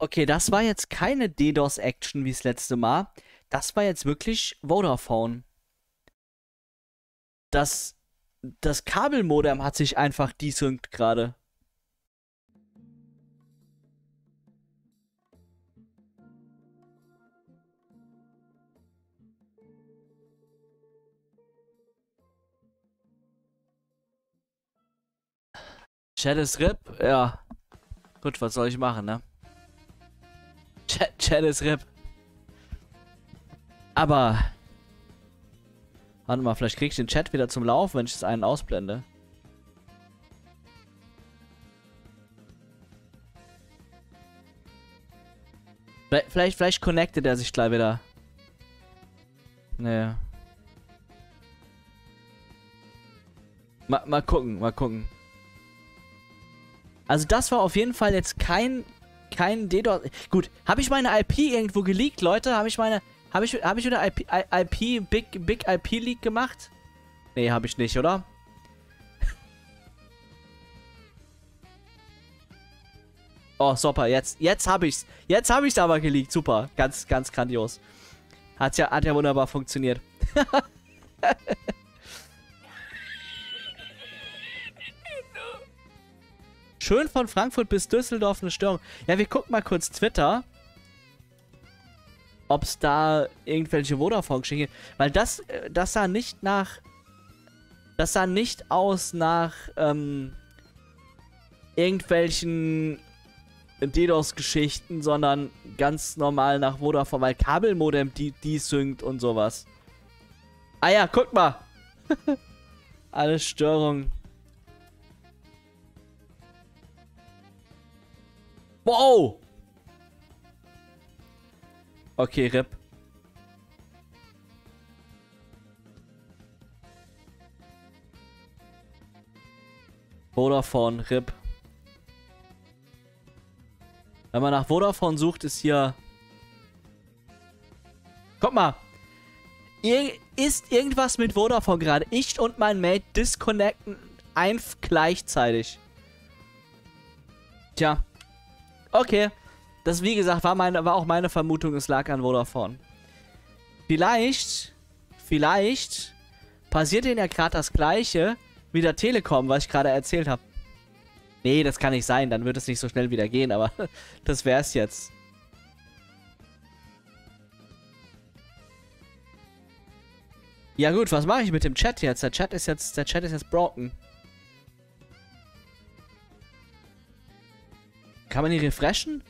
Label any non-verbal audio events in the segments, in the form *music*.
Okay, das war jetzt keine DDoS-Action wie das letzte Mal. Das war jetzt wirklich Vodafone. Das, das Kabelmodem hat sich einfach desynkt gerade. Ist RIP, ja. Gut, was soll ich machen, ne? Chat, Chat ist RIP. Aber. Warte mal, vielleicht krieg ich den Chat wieder zum Laufen, wenn ich das einen ausblende. Vielleicht, vielleicht, vielleicht connectet er sich gleich wieder. Naja. Mal, mal gucken, mal gucken. Also das war auf jeden Fall jetzt kein kein DDoS. Gut, habe ich meine IP irgendwo geleakt, Leute? Habe ich meine habe ich habe ich wieder IP, IP Big Big IP Leak gemacht? Nee, habe ich nicht, oder? *laughs* oh, super, jetzt jetzt habe ich's. Jetzt habe ich's aber geleakt. Super, ganz ganz grandios. Hat ja hat ja wunderbar funktioniert. *laughs* Schön von Frankfurt bis Düsseldorf eine Störung. Ja, wir gucken mal kurz Twitter. Ob es da irgendwelche Vodafone-Geschichten gibt. Weil das, äh, das sah nicht nach... Das sah nicht aus nach, ähm, irgendwelchen DDoS-Geschichten, sondern ganz normal nach Vodafone, weil Kabelmodem die, die synkt und sowas. Ah ja, guck mal. *laughs* Alles Störungen. Wow! Okay, RIP. Vodafone, RIP. Wenn man nach Vodafone sucht, ist hier... Guck mal. Ir ist irgendwas mit Vodafone gerade. Ich und mein Mate disconnecten ein gleichzeitig. Tja. Okay. Das, wie gesagt, war, meine, war auch meine Vermutung, es lag an Vodafone. Vielleicht, vielleicht passiert denen ja gerade das gleiche wie der Telekom, was ich gerade erzählt habe. Nee, das kann nicht sein, dann wird es nicht so schnell wieder gehen, aber *laughs* das wär's jetzt. Ja gut, was mache ich mit dem Chat jetzt? Der Chat ist jetzt, der Chat ist jetzt broken. Kann man hier refreshen?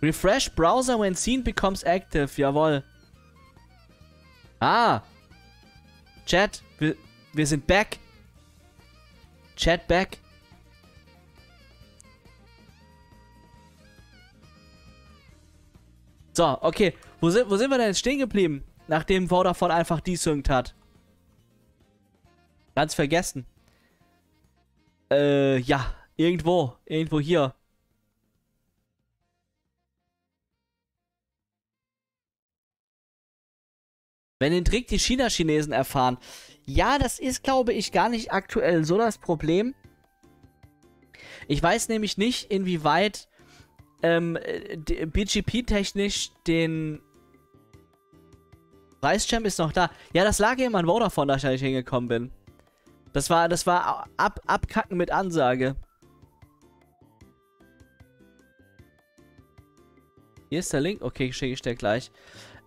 Refresh browser when scene becomes active. Jawohl. Ah. Chat, wir, wir sind back. Chat back. So, okay. Wo sind, wo sind wir denn jetzt stehen geblieben? Nachdem Vodafone einfach desynkt hat. Ganz vergessen. Äh, ja. Irgendwo. Irgendwo hier. Wenn den Trick die China-Chinesen erfahren. Ja, das ist, glaube ich, gar nicht aktuell so das Problem. Ich weiß nämlich nicht, inwieweit ähm, BGP-technisch den Preischamp ist noch da. Ja, das lag eben an Vodafone, dass ich hingekommen bin. Das war, das war ab, abkacken mit Ansage. Hier ist der Link. Okay, schicke ich dir gleich.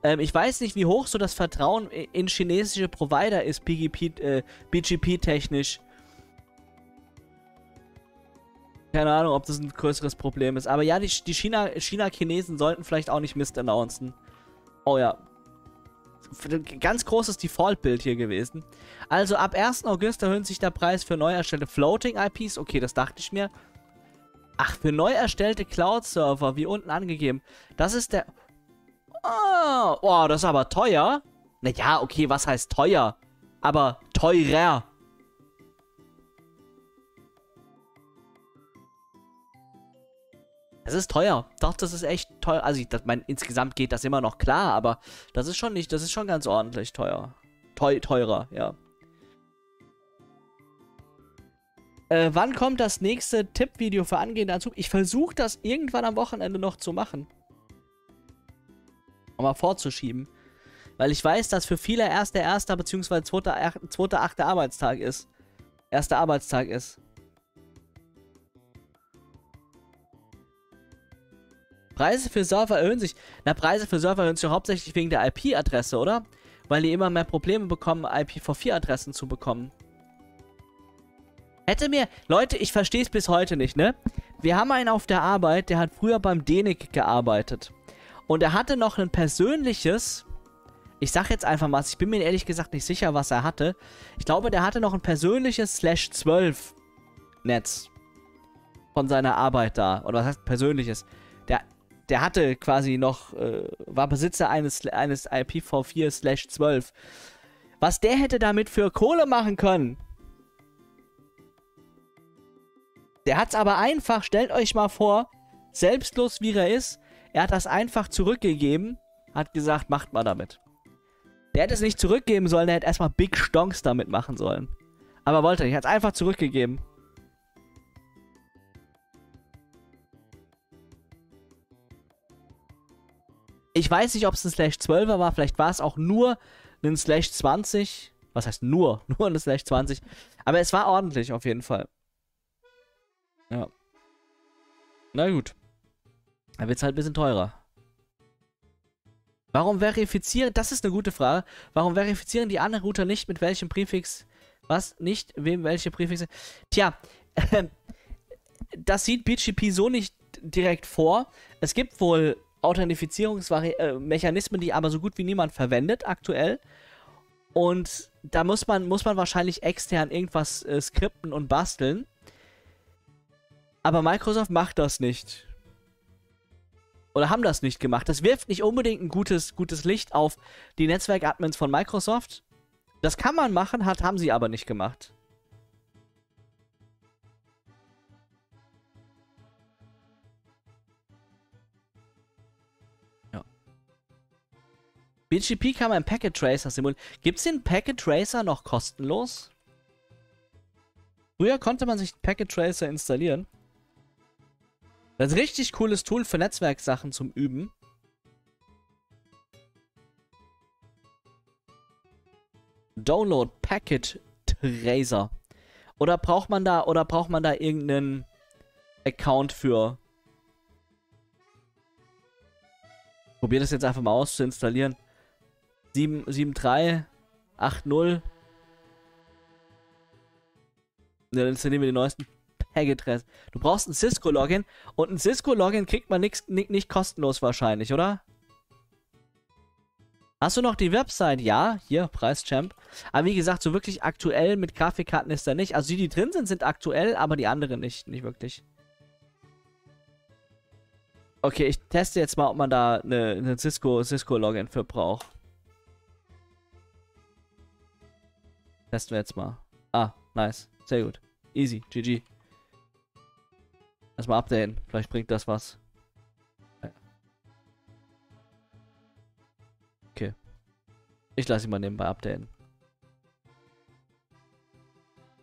Ähm, ich weiß nicht, wie hoch so das Vertrauen in chinesische Provider ist, BGP, äh, BGP-technisch. Keine Ahnung, ob das ein größeres Problem ist. Aber ja, die, die China-Chinesen sollten vielleicht auch nicht Mist announcen. Oh ja. Ganz großes Default-Bild hier gewesen. Also ab 1. August erhöht sich der Preis für neu erstellte Floating-IPs. Okay, das dachte ich mir. Ach, für neu erstellte Cloud-Server, wie unten angegeben. Das ist der... Oh, oh, das ist aber teuer. Naja, okay, was heißt teuer? Aber teurer. Das ist teuer. Doch, das ist echt teuer. Also, ich mein, insgesamt geht das immer noch klar, aber das ist schon nicht, das ist schon ganz ordentlich teuer. Teu teurer, ja. Äh, wann kommt das nächste Tippvideo für angehende Anzug? Ich versuche das irgendwann am Wochenende noch zu machen. Um mal vorzuschieben. Weil ich weiß, dass für viele erst der erste bzw. zweiter, zweiter, achte Arbeitstag ist. Erster Arbeitstag ist. Preise für Server erhöhen sich. Na, Preise für Server erhöhen sich hauptsächlich wegen der IP-Adresse, oder? Weil die immer mehr Probleme bekommen, IPv4-Adressen zu bekommen. Hätte mir... Leute, ich verstehe es bis heute nicht, ne? Wir haben einen auf der Arbeit, der hat früher beim DENIC gearbeitet. Und er hatte noch ein persönliches... Ich sag jetzt einfach mal, ich bin mir ehrlich gesagt nicht sicher, was er hatte. Ich glaube, der hatte noch ein persönliches Slash 12 Netz. Von seiner Arbeit da. Oder was heißt persönliches? Der, der hatte quasi noch, äh, war Besitzer eines, eines IPv4 Slash 12. Was der hätte damit für Kohle machen können, Der hat es aber einfach, stellt euch mal vor, selbstlos wie er ist, er hat das einfach zurückgegeben, hat gesagt, macht mal damit. Der hätte es nicht zurückgeben sollen, der hätte erstmal Big Stonks damit machen sollen. Aber wollte nicht, hat es einfach zurückgegeben. Ich weiß nicht, ob es ein Slash 12er war, vielleicht war es auch nur ein Slash 20. Was heißt nur? *laughs* Nur ein Slash 20. Aber es war ordentlich auf jeden Fall. Ja. Na gut. Dann wird es halt ein bisschen teurer. Warum verifizieren, das ist eine gute Frage, warum verifizieren die anderen Router nicht mit welchem Präfix, was, nicht, wem welche Präfixe? Tja, *laughs* das sieht BGP so nicht direkt vor. Es gibt wohl Authentifizierungsmechanismen, die aber so gut wie niemand verwendet aktuell. Und da muss man, muss man wahrscheinlich extern irgendwas äh, skripten und basteln. Aber Microsoft macht das nicht. Oder haben das nicht gemacht. Das wirft nicht unbedingt ein gutes, gutes Licht auf die Netzwerk-Admins von Microsoft. Das kann man machen, hat, haben sie aber nicht gemacht. Ja. BGP kann man Packet Tracer simulieren. Gibt es den Packet Tracer noch kostenlos? Früher konnte man sich Packet Tracer installieren. Das ist ein richtig cooles Tool für Netzwerksachen zum Üben. Download Packet Tracer. Oder braucht man da, oder braucht man da irgendeinen Account für? Probier das jetzt einfach mal aus zu installieren. 7.3, 8.0. Ja, dann installieren wir die neuesten Haggetress. Du brauchst ein Cisco-Login und ein Cisco-Login kriegt man nix, nicht, kostenlos wahrscheinlich, oder? Hast du noch die Website? Ja, hier, Preischamp. Aber wie gesagt, so wirklich aktuell mit Grafikkarten ist er nicht. Also die, die drin sind, sind aktuell, aber die anderen nicht, nicht wirklich. Okay, ich teste jetzt mal, ob man da eine, eine Cisco, Cisco-Login für braucht. Testen wir jetzt mal. Ah, nice. Sehr gut. Easy. GG. Erstmal updaten. Vielleicht bringt das was. Okay. Ich lasse ihn mal nebenbei updaten.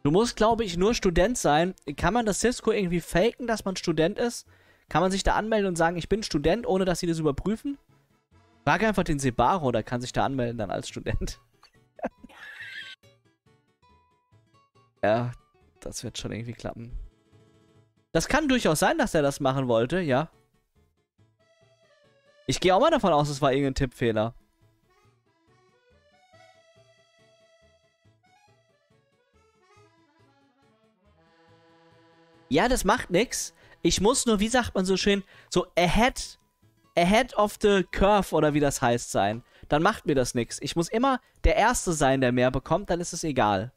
Du musst, glaube ich, nur Student sein. Kann man das Cisco irgendwie faken, dass man Student ist? Kann man sich da anmelden und sagen, ich bin Student, ohne dass sie das überprüfen? Frage einfach den Sebaro, der kann sich da anmelden dann als Student. *laughs* ja, das wird schon irgendwie klappen. Das kann durchaus sein, dass er das machen wollte, ja. Ich gehe auch mal davon aus, es war irgendein Tippfehler. Ja, das macht nichts. Ich muss nur, wie sagt man so schön, so ahead, ahead of the curve oder wie das heißt sein. Dann macht mir das nichts. Ich muss immer der Erste sein, der mehr bekommt, dann ist es egal.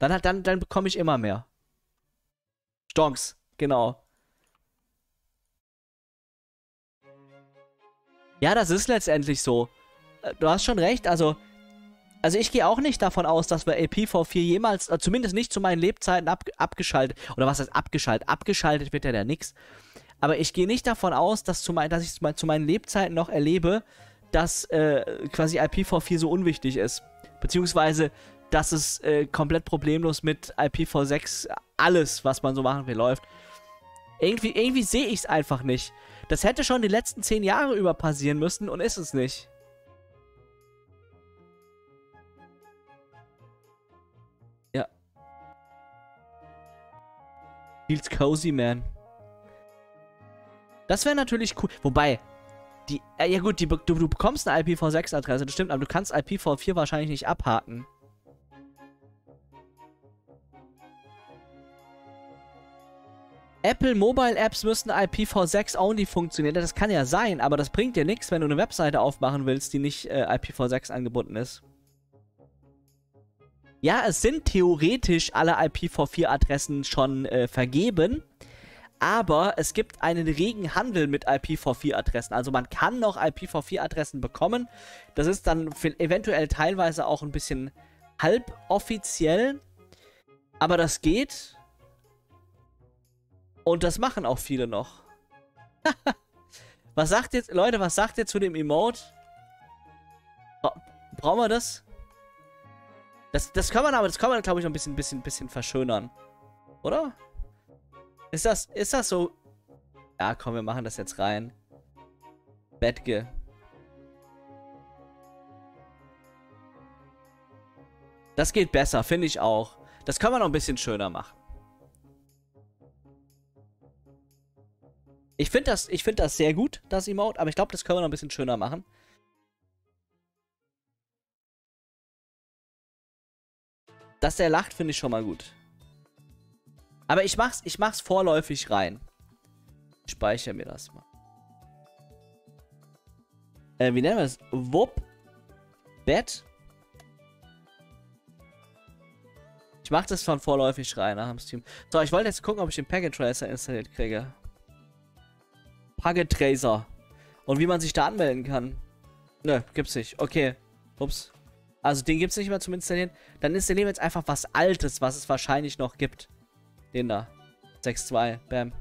Dann, dann, dann bekomme ich immer mehr. Stonks. Genau. Ja, das ist letztendlich so. Äh, du hast schon recht, also... Also ich gehe auch nicht davon aus, dass wir APv4 jemals, äh, zumindest nicht zu meinen Lebzeiten ab, abgeschaltet, oder was heißt abgeschaltet? Abgeschaltet wird ja da nix. Aber ich gehe nicht davon aus, dass, zu mein, dass ich zu, meinen Lebzeiten noch erlebe, dass äh, quasi IPv4 so unwichtig ist. Beziehungsweise, dass es äh, komplett problemlos mit IPv6 alles, was man so machen will, läuft. Irgendwie, irgendwie sehe ich es einfach nicht. Das hätte schon die letzten zehn Jahre über passieren müssen und ist es nicht. Ja. Feels cozy, man. Das wäre natürlich cool. Wobei, die, äh, ja gut, die, du, du bekommst eine IPv6-Adresse, das stimmt, aber du kannst IPv4 wahrscheinlich nicht abhaken. Apple Mobile Apps müssen IPv6 only funktionieren. Das kann ja sein, aber das bringt dir nichts, wenn du eine Webseite aufmachen willst, die nicht äh, IPv6 angebunden ist. Ja, es sind theoretisch alle IPv4-Adressen schon äh, vergeben, aber es gibt einen regen Handel mit IPv4-Adressen. Also man kann noch IPv4-Adressen bekommen. Das ist dann eventuell teilweise auch ein bisschen halboffiziell, aber das geht. Und das machen auch viele noch. *laughs* was sagt jetzt, Leute, was sagt ihr zu dem Emote? brauchen wir das? Das, das kann man aber, das kann man, glaube ich, noch ein bisschen, bisschen, bisschen verschönern. Oder? Ist das, ist das so? Ja, komm, wir machen das jetzt rein. Bettge. Das geht besser, finde ich auch. Das kann man noch ein bisschen schöner machen. Ich finde das, find das sehr gut, das Emote, aber ich glaube, das können wir noch ein bisschen schöner machen. Dass der lacht, finde ich schon mal gut. Aber ich mach's, ich mach's vorläufig rein. Ich speichere mir das mal. Äh, wie nennen wir es? Wupp. Bett. Ich mach das von vorläufig rein, nach dem Stream. So, ich wollte jetzt gucken, ob ich den Packet Tracer installiert kriege. Packet Tracer. Und wie man sich da anmelden kann. Nö, gibt's nicht. Okay. Ups. Also den gibt's nicht mehr zum Installieren. Dann installieren wir jetzt einfach was Altes, was es wahrscheinlich noch gibt. Den da. 6.2. Bam.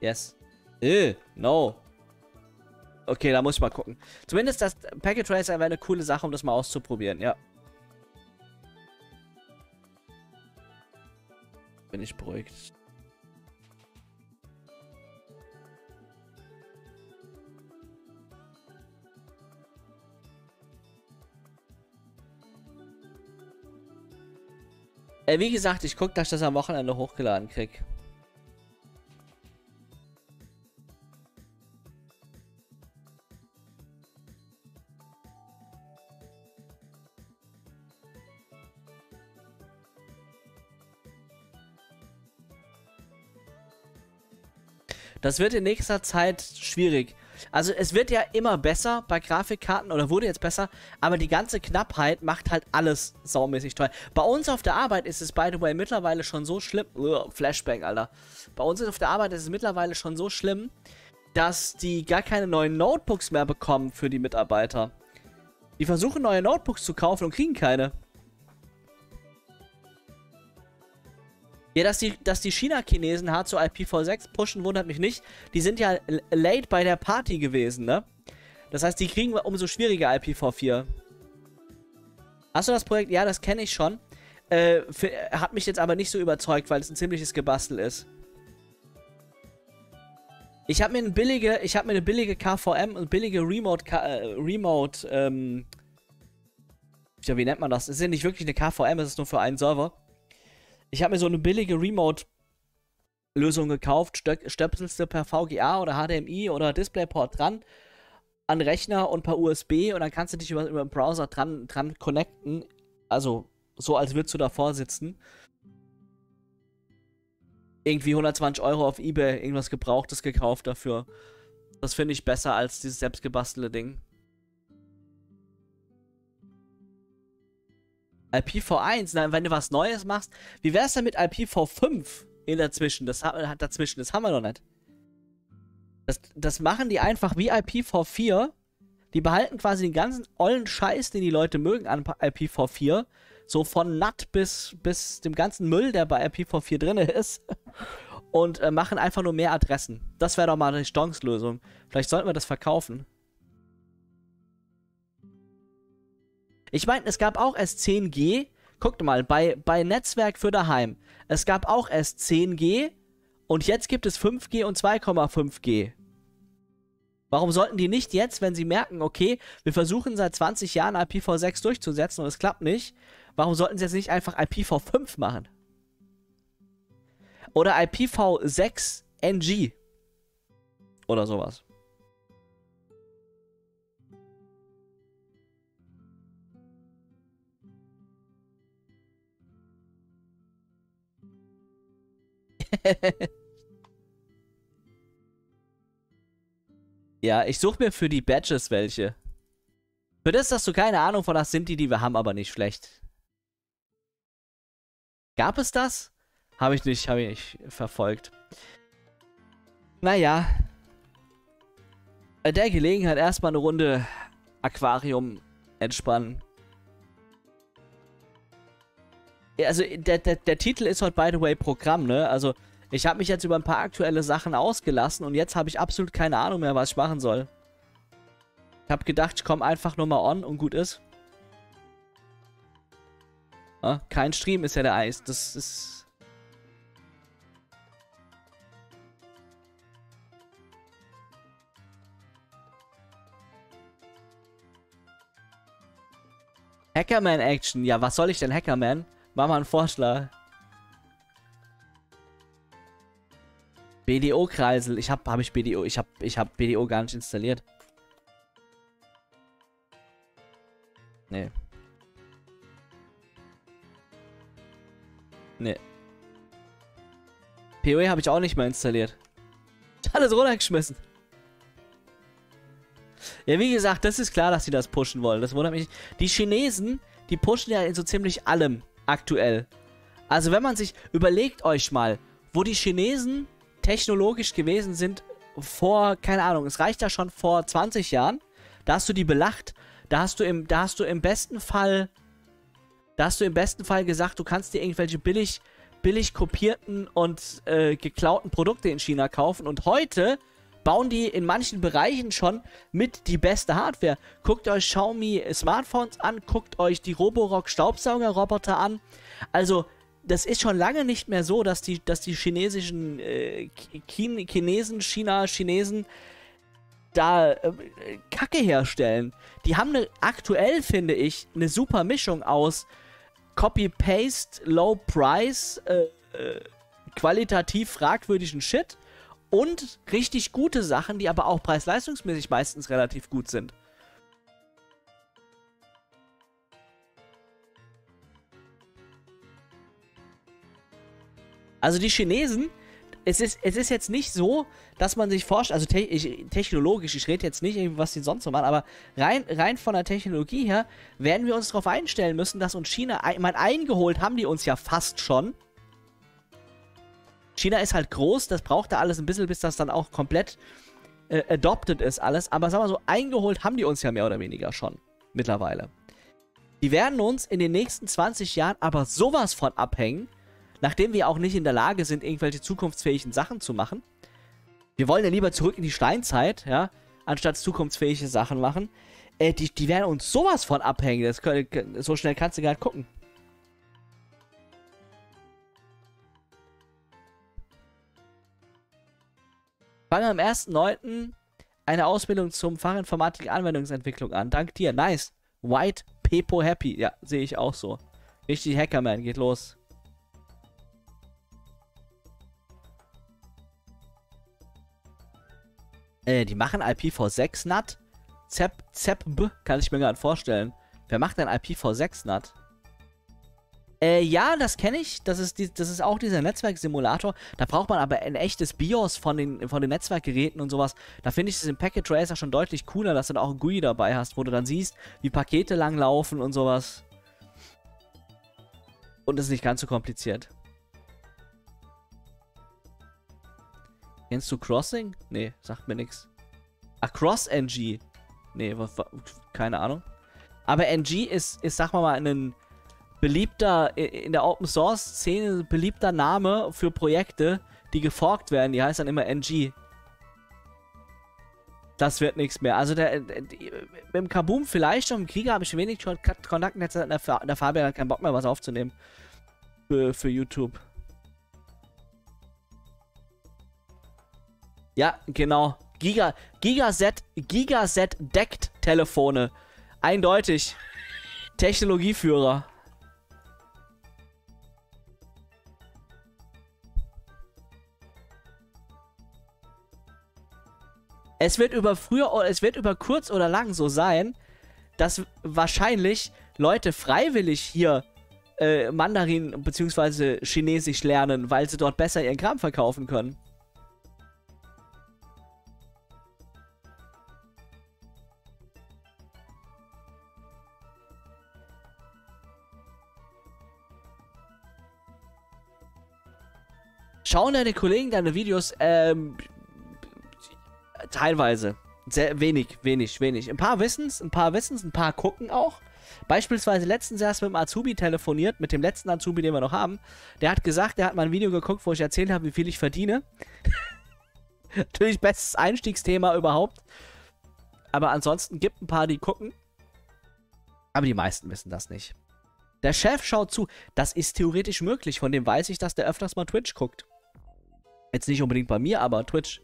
Yes. Äh, no. Okay, da muss ich mal gucken. Zumindest das Packet Tracer wäre eine coole Sache, um das mal auszuprobieren, ja. Bin ich beruhigt. Äh, wie gesagt, ich gucke, dass ich das am Wochenende hochgeladen krieg. Das wird in nächster Zeit schwierig. Also es wird ja immer besser bei Grafikkarten oder wurde jetzt besser, aber die ganze Knappheit macht halt alles saumäßig teuer. Bei uns auf der Arbeit ist es, by the way, mittlerweile schon so schlimm. Ugh, Flashback, Alter. Bei uns auf der Arbeit ist es mittlerweile schon so schlimm, dass die gar keine neuen Notebooks mehr bekommen für die Mitarbeiter. Die versuchen neue Notebooks zu kaufen und kriegen keine. Ja, dass die, dass die China-Chinesen hart zu IPv6 pushen, wundert mich nicht. Die sind ja late bei der Party gewesen, ne? Das heißt, die kriegen umso schwieriger IPv4. Hast du das Projekt? Ja, das kenne ich schon. Äh, für, hat mich jetzt aber nicht so überzeugt, weil es ein ziemliches Gebastel ist. Ich habe mir eine billige, ich habe mir eine billige KVM und billige Remote, äh, Remote, ähm, ja, wie nennt man das? Es ist ja nicht wirklich eine KVM, es ist nur für einen Server. Ich habe mir so eine billige Remote-Lösung gekauft. Stöpselst du per VGA oder HDMI oder DisplayPort dran an Rechner und per USB und dann kannst du dich über, über den Browser dran, dran connecten. Also so, als würdest du davor sitzen. Irgendwie 120 Euro auf Ebay, irgendwas Gebrauchtes gekauft dafür. Das finde ich besser als dieses selbstgebastelte Ding. IPv1, nein, wenn du was Neues machst, wie wär's denn mit IPv5 in dazwischen? Das, dazwischen, das haben wir doch nicht. Das, das machen die einfach wie IPv4. Die behalten quasi den ganzen ollen Scheiß, den die Leute mögen an IPv4. So von NAT bis, bis dem ganzen Müll, der bei IPv4 drin ist. Und äh, machen einfach nur mehr Adressen. Das wäre doch mal eine Stonks-Lösung. Vielleicht sollten wir das verkaufen. Ich meine, es gab auch S10G Guckt mal, bei, bei Netzwerk für daheim, es gab auch erst 10G und jetzt gibt es 5G und 2,5G. Warum sollten die nicht jetzt, wenn sie merken, okay, wir versuchen seit 20 Jahren IPv6 durchzusetzen und es klappt nicht, warum sollten sie jetzt nicht einfach IPv5 machen? Oder IPv6 NG. Oder sowas. *laughs* ja, ich suche mir für die Badges welche. Für das, dass du keine Ahnung von hast, sind die, die wir haben, aber nicht schlecht. Gab es das? Habe ich nicht, habe ich nicht verfolgt. Naja. Bei der Gelegenheit erstmal eine Runde Aquarium entspannen. Also der, der, der Titel ist heute, by the way, Programm, ne? Also ich habe mich jetzt über ein paar aktuelle Sachen ausgelassen und jetzt habe ich absolut keine Ahnung mehr, was ich machen soll. Ich habe gedacht, ich komme einfach nur mal on und gut ist. Ja, kein Stream ist ja der Eis. Das ist Hackerman-Action. Ja, was soll ich denn, Hackerman? Mach mal einen Vorschlag. BDO-Kreisel. Ich hab, hab ich BDO, ich hab, ich hab BDO gar nicht installiert. Nee. Nee. PoE habe ich auch nicht mehr installiert. *laughs* Alles runtergeschmissen. Ja, wie gesagt, das ist klar, dass sie das pushen wollen. Das wundert mich nicht. Die Chinesen, die pushen ja in so ziemlich allem aktuell. Also wenn man sich, überlegt euch mal, wo die Chinesen technologisch gewesen sind vor, keine Ahnung, es reicht ja schon vor 20 Jahren, da hast du die belacht, da hast du im, da hast du im besten Fall, da hast du im besten Fall gesagt, du kannst dir irgendwelche billig, billig kopierten und äh, geklauten Produkte in China kaufen und heute bauen die in manchen Bereichen schon mit die beste Hardware. Guckt euch Xiaomi Smartphones an, guckt euch die Roborock Staubsaugerroboter an. Also, das ist schon lange nicht mehr so, dass die, dass die chinesischen äh, Chinesen, China, Chinesen da äh, Kacke herstellen. Die haben eine, aktuell, finde ich, eine super Mischung aus Copy-Paste, Low-Price, äh, äh, qualitativ fragwürdigen Shit und richtig gute Sachen, die aber auch preis-leistungsmäßig meistens relativ gut sind. Also die Chinesen, es ist, es ist jetzt nicht so, dass man sich vorstellt, also te ich, technologisch, ich rede jetzt nicht, was die sonst so machen, aber rein, rein von der Technologie her werden wir uns darauf einstellen müssen, dass uns China, ich meine, eingeholt haben die uns ja fast schon. China ist halt groß, das braucht da alles ein bisschen, bis das dann auch komplett äh, adopted ist alles. Aber sagen wir so, eingeholt haben die uns ja mehr oder weniger schon mittlerweile. Die werden uns in den nächsten 20 Jahren aber sowas von abhängen, nachdem wir auch nicht in der Lage sind, irgendwelche zukunftsfähigen Sachen zu machen. Wir wollen ja lieber zurück in die Steinzeit, ja, anstatt zukunftsfähige Sachen machen. Äh, die, die werden uns sowas von abhängen. Das, so schnell kannst du gar nicht gucken. Fange am 1.9. eine Ausbildung zum Fachinformatik Anwendungsentwicklung an. Dank dir. Nice. White Pepo Happy. Ja, sehe ich auch so. Richtig Hackerman. Geht los. Äh, die machen IPv6 NAT. Zep, Zep, kann ich mir gar nicht vorstellen. Wer macht denn IPv6 NAT? Äh, ja, das kenne ich. Das ist, die, das ist auch dieser Netzwerksimulator. Da braucht man aber ein echtes BIOS von den, von den Netzwerkgeräten und sowas. Da finde ich es im Packet Tracer schon deutlich cooler, dass du da auch ein GUI dabei hast, wo du dann siehst, wie Pakete langlaufen und sowas. Und es ist nicht ganz so kompliziert. Kennst du Crossing? Nee, sagt mir nichts. Ach, CrossNG. Nee, keine Ahnung. Aber NG ist, ist, sag mal mal, ein beliebter, in der Open Source Szene beliebter Name für Projekte, die geforkt werden. Die heißt dann immer NG. Das wird nichts mehr. Also der, der, die, mit dem Kaboom vielleicht, und im Krieger habe ich wenig Kontakt. Der, der Fabian hat keinen Bock mehr, was aufzunehmen. Für, für YouTube. Ja, genau. Giga, Gigaset, Gigaset deckt Telefone. Eindeutig. Technologieführer. Es wird über früher, es wird über kurz oder lang so sein, dass wahrscheinlich Leute freiwillig hier äh, Mandarin bzw. Chinesisch lernen, weil sie dort besser ihren Kram verkaufen können. Schauen deine Kollegen deine Videos? Ähm, teilweise. Sehr wenig, wenig, wenig. Ein paar wissen's, ein paar wissen's, ein paar gucken auch. Beispielsweise letztens erst mit dem Azubi telefoniert, mit dem letzten Azubi, den wir noch haben. Der hat gesagt, der hat mal ein Video geguckt, wo ich erzählt habe, wie viel ich verdiene. *laughs* Natürlich bestes Einstiegsthema überhaupt. Aber ansonsten gibt ein paar, die gucken. Aber die meisten wissen das nicht. Der Chef schaut zu. Das ist theoretisch möglich. Von dem weiß ich, dass der öfters mal Twitch guckt. Jetzt nicht unbedingt bei mir, aber Twitch.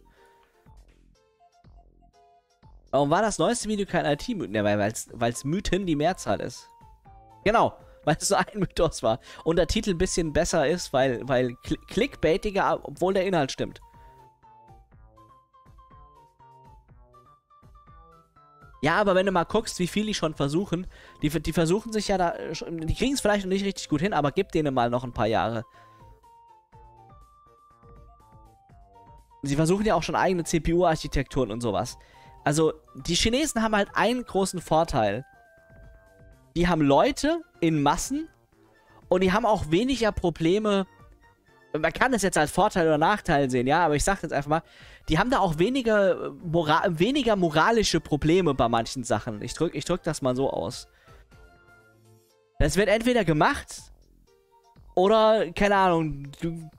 Warum war das neueste Video kein IT-Mythen? Ja, weil es Mythen die Mehrzahl ist. Genau, *laughs* weil es so ein Mythos war. Und der Titel ein bisschen besser ist, weil, weil cl clickbaitiger, obwohl der Inhalt stimmt. Ja, aber wenn du mal guckst, wie viel die schon versuchen, die, die versuchen sich ja da, die kriegen es vielleicht noch nicht richtig gut hin, aber gib denen mal noch ein paar Jahre. Sie versuchen ja auch schon eigene CPU-Architekturen und sowas. Also, die Chinesen haben halt einen großen Vorteil. Die haben Leute in Massen und die haben auch weniger Probleme. Man kann das jetzt als Vorteil oder Nachteil sehen, ja, aber ich sag jetzt einfach mal, die haben da auch weniger, mora weniger moralische Probleme bei manchen Sachen. Ich drück, ich drück das mal so aus. Das wird entweder gemacht oder, keine Ahnung, du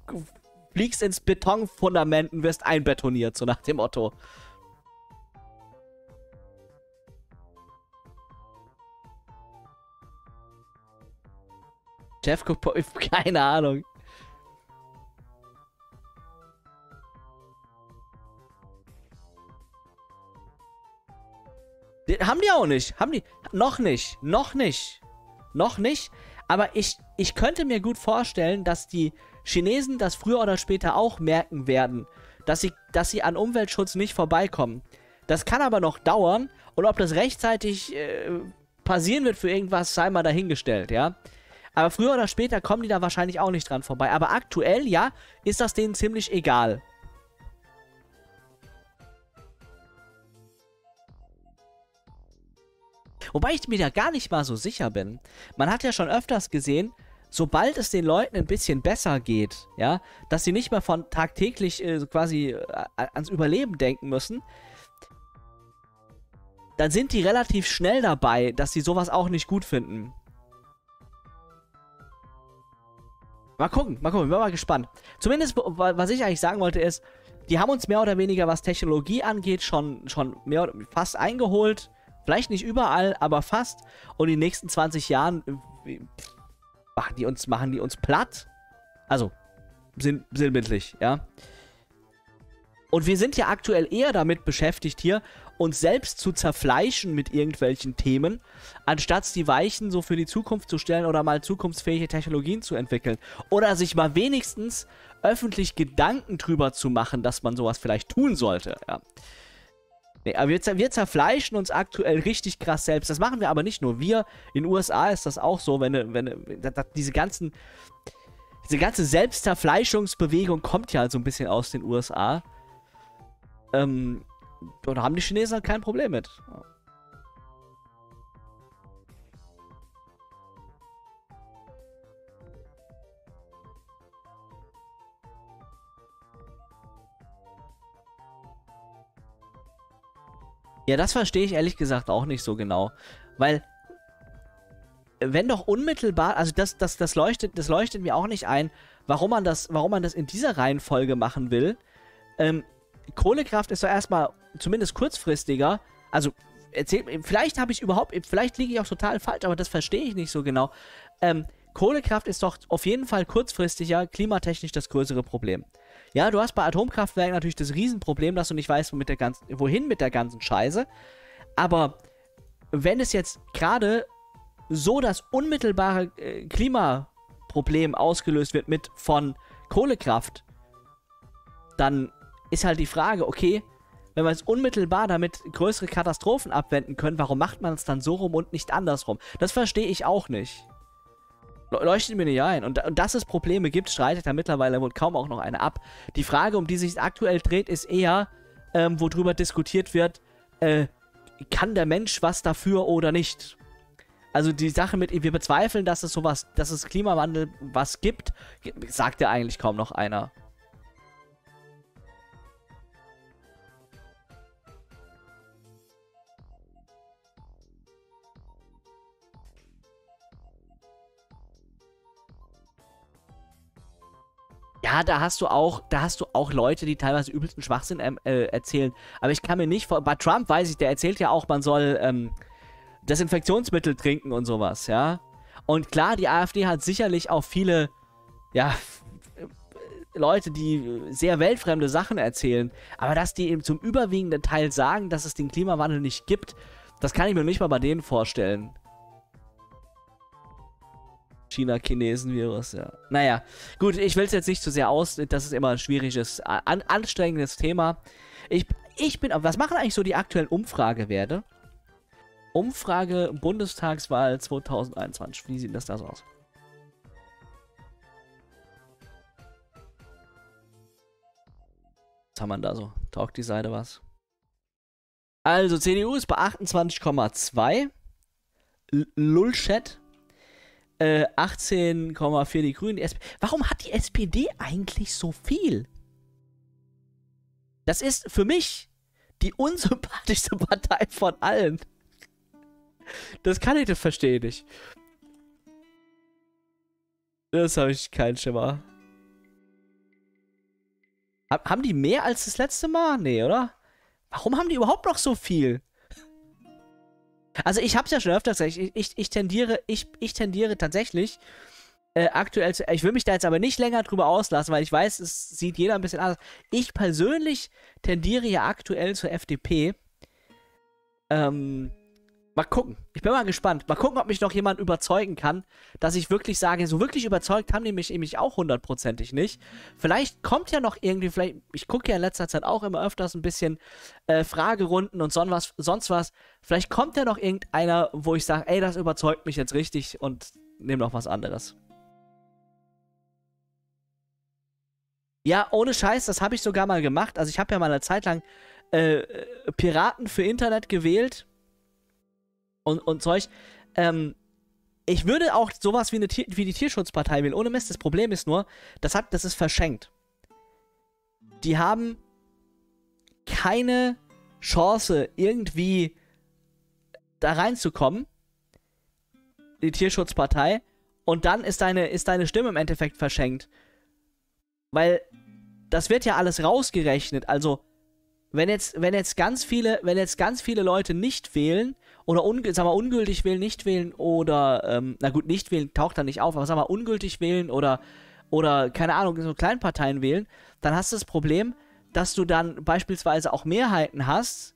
fliegst ins Betonfundament und wirst einbetoniert, so nach dem Motto. Jeff guckt, *laughs* keine Ahnung. haben die auch nicht. Haben die. Noch nicht. Noch nicht. Noch nicht. Aber ich, ich könnte mir gut vorstellen, dass die Chinesen das früher oder später auch merken werden, dass sie, dass sie an Umweltschutz nicht vorbeikommen. Das kann aber noch dauern und ob das rechtzeitig äh, passieren wird für irgendwas, sei mal dahingestellt, ja. Aber früher oder später kommen die da wahrscheinlich auch nicht dran vorbei. Aber aktuell, ja, ist das denen ziemlich egal. Wobei ich mir da gar nicht mal so sicher bin. Man hat ja schon öfters gesehen, sobald es den Leuten ein bisschen besser geht, ja, dass sie nicht mehr von tagtäglich äh, quasi äh, ans Überleben denken müssen, dann sind die relativ schnell dabei, dass sie sowas auch nicht gut finden. Mal gucken, mal gucken, ich bin mal gespannt. Zumindest, was ich eigentlich sagen wollte, ist, die haben uns mehr oder weniger, was Technologie angeht, schon, schon mehr oder fast eingeholt. Vielleicht nicht überall, aber fast. Und in den nächsten 20 Jahren äh, machen die uns, machen die uns platt. Also, sinn, sinnbildlich, ja. Und wir sind ja aktuell eher damit beschäftigt hier, uns selbst zu zerfleischen mit irgendwelchen Themen, anstatt die Weichen so für die Zukunft zu stellen oder mal zukunftsfähige Technologien zu entwickeln. Oder sich mal wenigstens öffentlich Gedanken drüber zu machen, dass man sowas vielleicht tun sollte, ja. Nee, aber wir, wir, zerfleischen uns aktuell richtig krass selbst. Das machen wir aber nicht nur wir. In den USA ist das auch so, wenn, wenn, wenn diese ganzen. Diese ganze Selbstzerfleischungsbewegung kommt ja so ein bisschen aus den USA. Ähm, da haben die Chinesen halt kein Problem mit. Ja, das verstehe ich ehrlich gesagt auch nicht so genau. Weil, wenn doch unmittelbar, also das, das, das, leuchtet, das leuchtet mir auch nicht ein, warum man das, warum man das in dieser Reihenfolge machen will. Ähm, Kohlekraft ist doch erstmal zumindest kurzfristiger, also erzählt, vielleicht habe ich überhaupt, vielleicht liege ich auch total falsch, aber das verstehe ich nicht so genau. Ähm, Kohlekraft ist doch auf jeden Fall kurzfristiger klimatechnisch das größere Problem. Ja, du hast bei Atomkraftwerken natürlich das Riesenproblem, dass du nicht weißt, mit ganzen, wohin mit der ganzen Scheiße. Aber wenn es jetzt gerade so das unmittelbare äh, Klimaproblem ausgelöst wird mit von Kohlekraft, dann ist halt die Frage, okay, wenn wir es unmittelbar damit größere Katastrophen abwenden können, warum macht man es dann so rum und nicht andersrum? Das verstehe ich auch nicht. Leuchtet mir nicht ein. Und, und dass es Probleme gibt, streitet da mittlerweile wohl kaum auch noch eine ab. Die Frage, um die sich aktuell dreht, ist eher, ähm, worüber diskutiert wird, äh, kann der Mensch was dafür oder nicht? Also die Sache mit, wir bezweifeln, dass es sowas, dass es Klimawandel was gibt, sagt ja eigentlich kaum noch einer. Ja, da hast du auch, da hast du auch Leute, die teilweise übelsten Schwachsinn ähm, äh, erzählen. Aber ich kann mir nicht vor. Bei Trump weiß ich, der erzählt ja auch, man soll ähm, Desinfektionsmittel trinken und sowas, ja. Und klar, die AfD hat sicherlich auch viele, ja, Leute, die sehr weltfremde Sachen erzählen. Aber dass die eben zum überwiegenden Teil sagen, dass es den Klimawandel nicht gibt, das kann ich mir nicht mal bei denen vorstellen. China-Chinesen-Virus, ja. Naja, gut, ich will es jetzt nicht zu sehr aus, das ist immer ein schwieriges, an, anstrengendes Thema. Ich, ich bin, was machen eigentlich so die aktuellen Umfragewerte? Umfrage Bundestagswahl 2021, wie sieht das da so aus? Was haben wir da so? Taugt die Seite was? Also, CDU ist bei 28,2. Lulchat äh, 18,4 die Grünen. Die Warum hat die SPD eigentlich so viel? Das ist für mich die *laughs* unsympathischste Partei von allen. Das kann ich das verstehen nicht. Das habe ich keinen Schimmer. Haben die mehr als das letzte Mal? Nee, oder? Warum haben die überhaupt noch so viel? Also ich habe es ja schon öfter gesagt, ich, ich, ich, tendiere, ich, ich tendiere tatsächlich äh, aktuell zu, ich will mich da jetzt aber nicht länger drüber auslassen, weil ich weiß, es sieht jeder ein bisschen anders. Ich persönlich tendiere ja aktuell zur FDP. Ähm, Mal gucken. Ich bin mal gespannt. Mal gucken, ob mich noch jemand überzeugen kann, dass ich wirklich sage, so wirklich überzeugt haben die mich nämlich auch hundertprozentig nicht. Vielleicht kommt ja noch irgendwie, vielleicht, ich gucke ja in letzter Zeit auch immer öfters ein bisschen äh, Fragerunden und son was, sonst was. Vielleicht kommt ja noch irgendeiner, wo ich sage, ey, das überzeugt mich jetzt richtig und nehme noch was anderes. Ja, ohne Scheiß, das habe ich sogar mal gemacht. Also ich habe ja mal eine Zeit lang äh Piraten für Internet gewählt und, und Zeug. Ähm, ich würde auch sowas wie, eine wie die Tierschutzpartei wählen. Ohne Mist. Das Problem ist nur, das, hat, das ist verschenkt. Die haben keine Chance, irgendwie da reinzukommen. Die Tierschutzpartei. Und dann ist deine, ist deine Stimme im Endeffekt verschenkt. Weil das wird ja alles rausgerechnet. Also, wenn jetzt, wenn jetzt ganz viele, wenn jetzt ganz viele Leute nicht wählen, oder un, sag mal, ungültig wählen, nicht wählen oder, ähm, na gut, nicht wählen taucht da nicht auf, aber sag mal, ungültig wählen oder, oder, keine Ahnung, so Kleinparteien wählen, dann hast du das Problem, dass du dann beispielsweise auch Mehrheiten hast